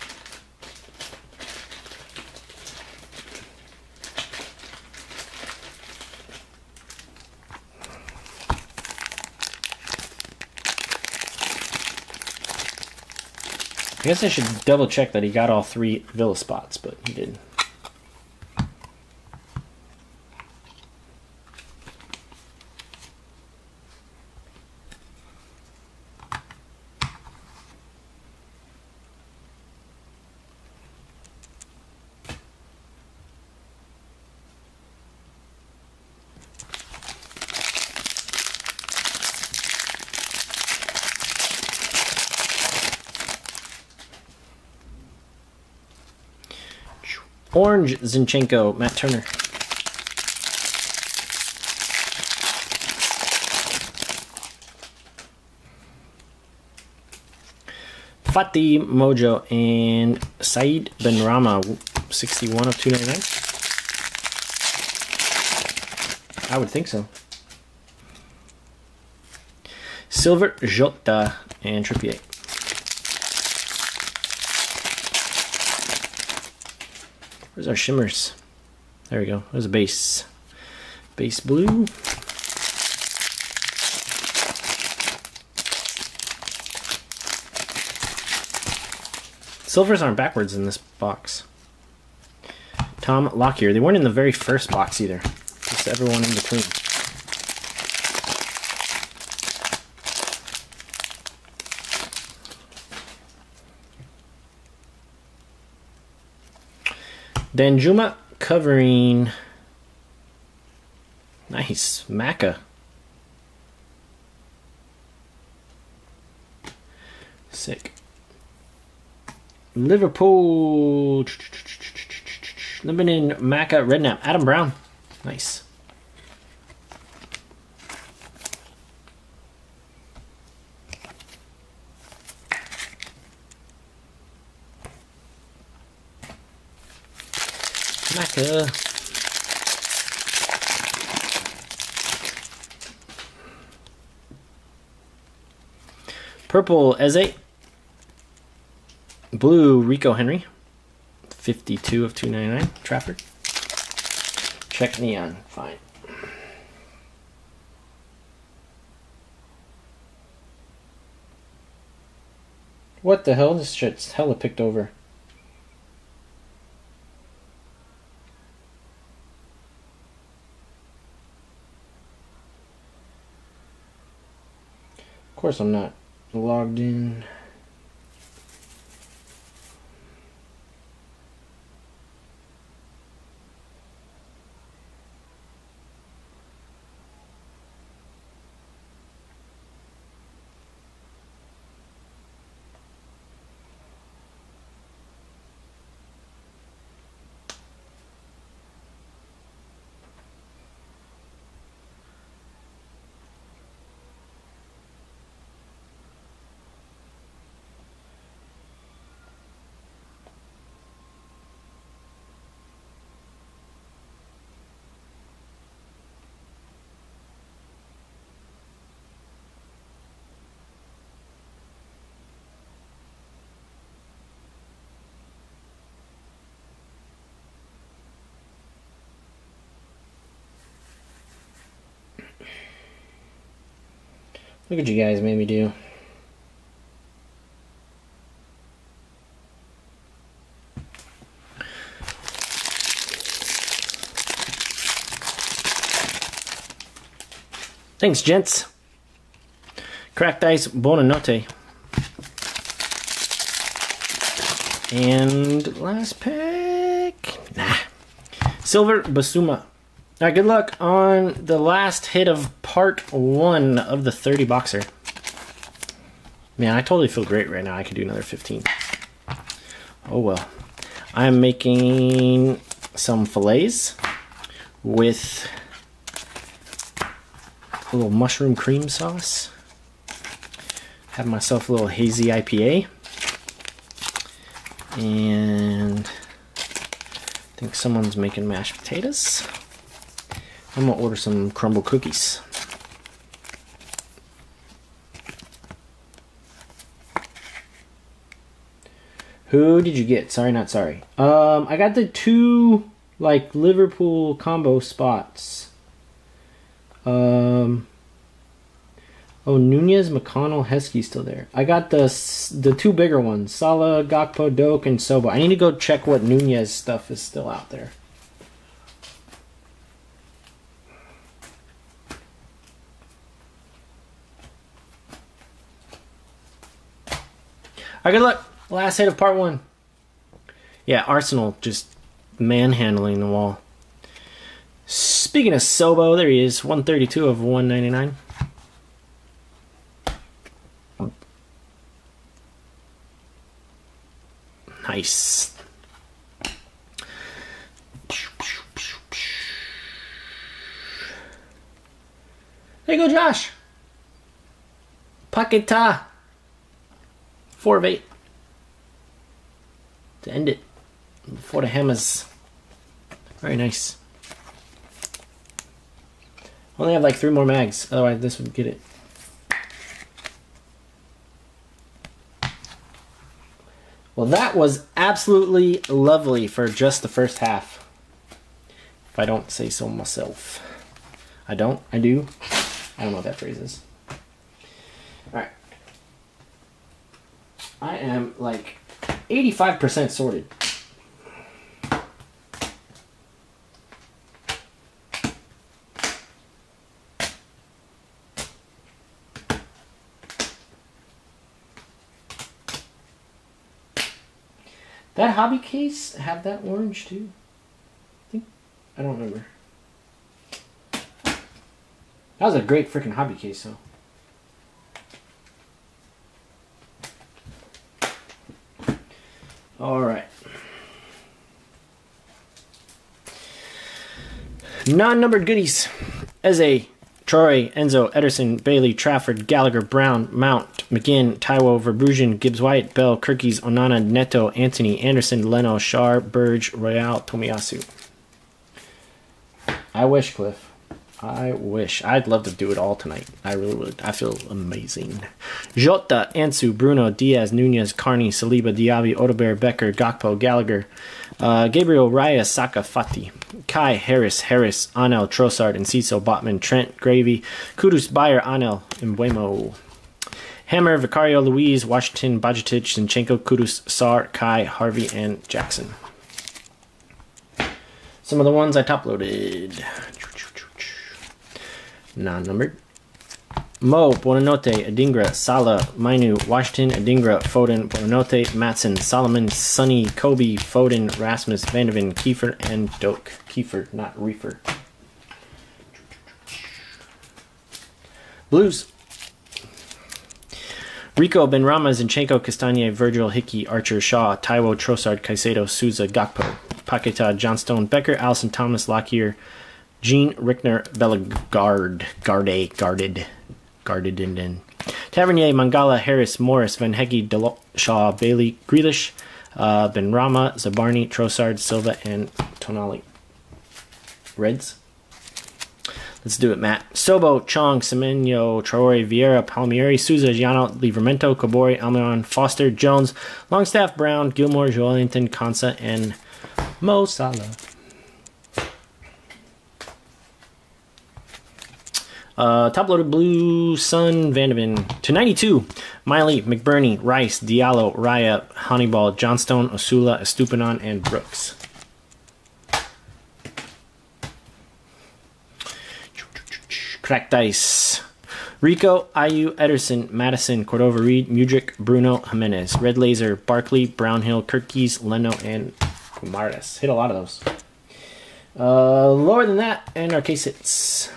Guess I should double check that he got all three Villa spots, but he didn't. Orange Zinchenko, Matt Turner. Fati Mojo and Said Benrahma, 61 of 299. I would think so. Silver Jota and Trippier. Where's our shimmers? There we go. There's a base. Base blue. Silvers aren't backwards in this box. Tom Lockyer. They weren't in the very first box either. Just everyone in between. Danjuma covering. Nice. Maka. Sick. Liverpool. Lebanon Maka Redknapp. Adam Brown. Nice. Maka. Purple Eze. Blue Rico Henry. 52 of 299. Trafford. Check neon. Fine. What the hell? This shit's hella picked over. Course I'm not logged in. Look at you guys made me do. Thanks, gents. Cracked Ice Buonanotte. And last pick. Nah. Silver Bissouma. Right, good luck on the last hit of part one of the 30 boxer. Man, I totally feel great right now. I could do another 15. Oh well. I'm making some fillets with a little mushroom cream sauce. Have myself a little hazy IPA. And I think someone's making mashed potatoes. I'm gonna order some crumble cookies. Who did you get? Sorry, not sorry. Um, I got the two like Liverpool combo spots. Um, oh, Nunez, McConnell, Heskey still there. I got the the two bigger ones: Salah, Gakpo, Doak, and Soba. I need to go check what Nunez stuff is still out there. All right, good luck. Last hit of part one. Yeah, Arsenal just manhandling the wall. Speaking of Sobo, there he is, 132 of 199. Nice. There you go, Josh. Paqueta. Four of eight. To end it. Before the hammers. Very nice. Only have like three more mags, otherwise this would get it. Well, that was absolutely lovely for just the first half. If I don't say so myself. I don't, I do. I don't know what that phrase is. Alright. I am like 85% sorted. That hobby case have that orange too? I think I don't remember. That was a great freaking hobby case though. All right. Non-numbered goodies. Eze, Troy, Enzo, Ederson, Bailey, Trafford, Gallagher, Brown, Mount, McGinn, Taiwo, Verbruggen, Gibbs White, Bell, Kerkez, Onana, Neto, Anthony, Anderson, Leno, Shar, Burge, Royal, Tomiyasu. I wish, Cliff. I wish. I'd love to do it all tonight. I really would. I feel amazing. Jota, Ansu, Bruno, Diaz, Nunez, Carney, Saliba, Diaby, Odobert, Becker, Gakpo, Gallagher, uh, Gabriel, Raya, Saka, Fati, Kai, Harris, Harris, Anel, Trossard, Enciso, Botman, Trent, Gravy, Kudus, Bayer, Anel, Mbeumo. Hammer, Vicario, Luiz, Washington, Bajcetic, Zinchenko, Kudus, Sarr, Kai, Harvey, and Jackson. Some of the ones I top loaded non-numbered. Mo, Buonanotte, Adingra, Salah, Mainu, Washington, Adingra, Foden, Buonanotte, Matson, Solomon, Sunny, Kobe, Foden, Rasmus, van de Ven, Kiefer, and Doak. Kiefer, not Reefer. Blues. Rico, Benrahma, Zinchenko, Castagne, Virgil, Hickey, Archer, Shaw, Taiwo, Trossard, Caicedo, Souza, Gakpo, Paqueta, Johnstone, Becker, Alisson, Thomas, Lockyer, Jean-Ricner, Bellegarde, Garde, Guarded, Guarded, Tavernier, Mangala, Harris, Morris, Van Hecke, Shaw, Bailey, Grealish, uh, Benrahma, Zabarnyi, Trossard, Silva, and Tonali. Reds. Let's do it, Matt. Sobo, Chong, Semenyo, Traore, Vieira, Palmieri, Souza, Giano, Livramento, Kabore, Almiron, Foster, Jones, Longstaff, Brown, Gilmore, Joelinton, Konsa, and Mo Salah. Uh, top loaded blue Sun van de Ven to 92. Miley, McBurney, Rice, Diallo, Raya, Honeyball, Johnstone, Osula, Estupinan, and Brooks. Cracked Dice. Rico, Ayew, Ederson, Maddison, Cordova Reed, Mudryk, Bruno, Jimenez, Red Laser, Barkley, Brownhill, Kerkez, Leno, and Guimaraes. Hit a lot of those. Uh, lower than that, and our case hits.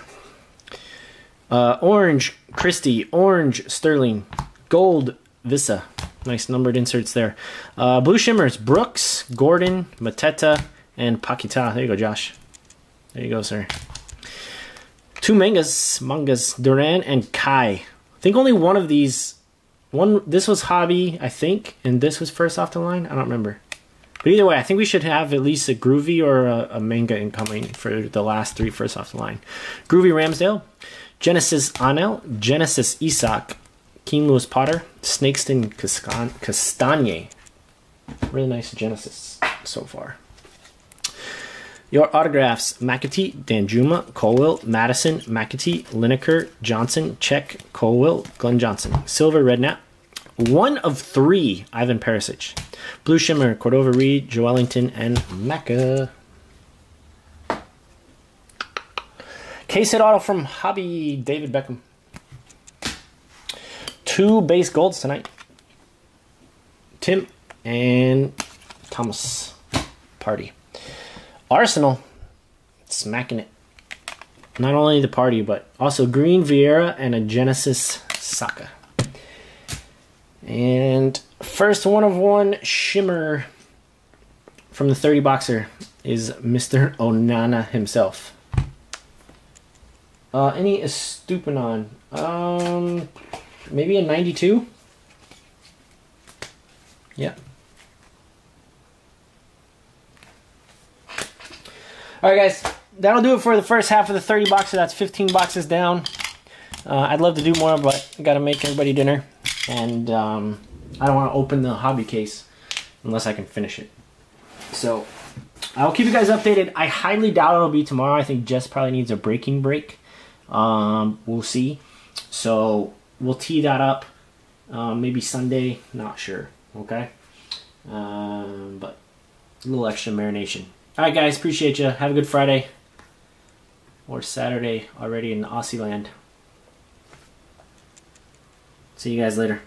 Uh, orange, Christie, Orange, Sterling, Gold, Wissa. Nice numbered inserts there. Uh, blue Shimmers, Brooks, Gordon, Mateta, and Paqueta. There you go, Josh. There you go, sir. Two mangas, mangas, Duran and Kai. I think only one of these, one. This was hobby, I think, and this was first off the line. I don't remember. But either way, I think we should have at least a Groovy or a, a manga incoming for the last three first off the line. Groovy Ramsdale, Genesis Anel, Genesis Isak, Keane Lewis Potter, Snakeston Castagne. Really nice Genesis so far. Your autographs McAtee, Danjuma, Colwill, Maddison, McAtee, Lineker, Johnson, Check, Colwill, Glenn Johnson. Silver Redknapp. One of three Ivan Perisic. Blue Shimmer, Cordova-Reid, Joelinton, and Mecca. Case hit auto from Hobby David Beckham. Two base golds tonight. Tim and Thomas Partey. Arsenal smacking it. Not only the party, but also Green Vieira and a Genesis Saka. And first one of one shimmer from the 30 boxer is Mr. Onana himself. Uh, any Estupiñán? Um, maybe a 92? Yeah. All right, guys, that'll do it for the first half of the 30 boxes. That's 15 boxes down. Uh, I'd love to do more, but I got to make everybody dinner. And um, I don't want to open the hobby case unless I can finish it. So I'll keep you guys updated. I highly doubt it'll be tomorrow. I think Jess probably needs a breaking break. Um, we'll see. So we'll tee that up. Um, maybe Sunday, not sure. Okay. Um, but a little extra marination. All right, guys. Appreciate you. Have a good Friday or Saturday already in Aussie land. See you guys later.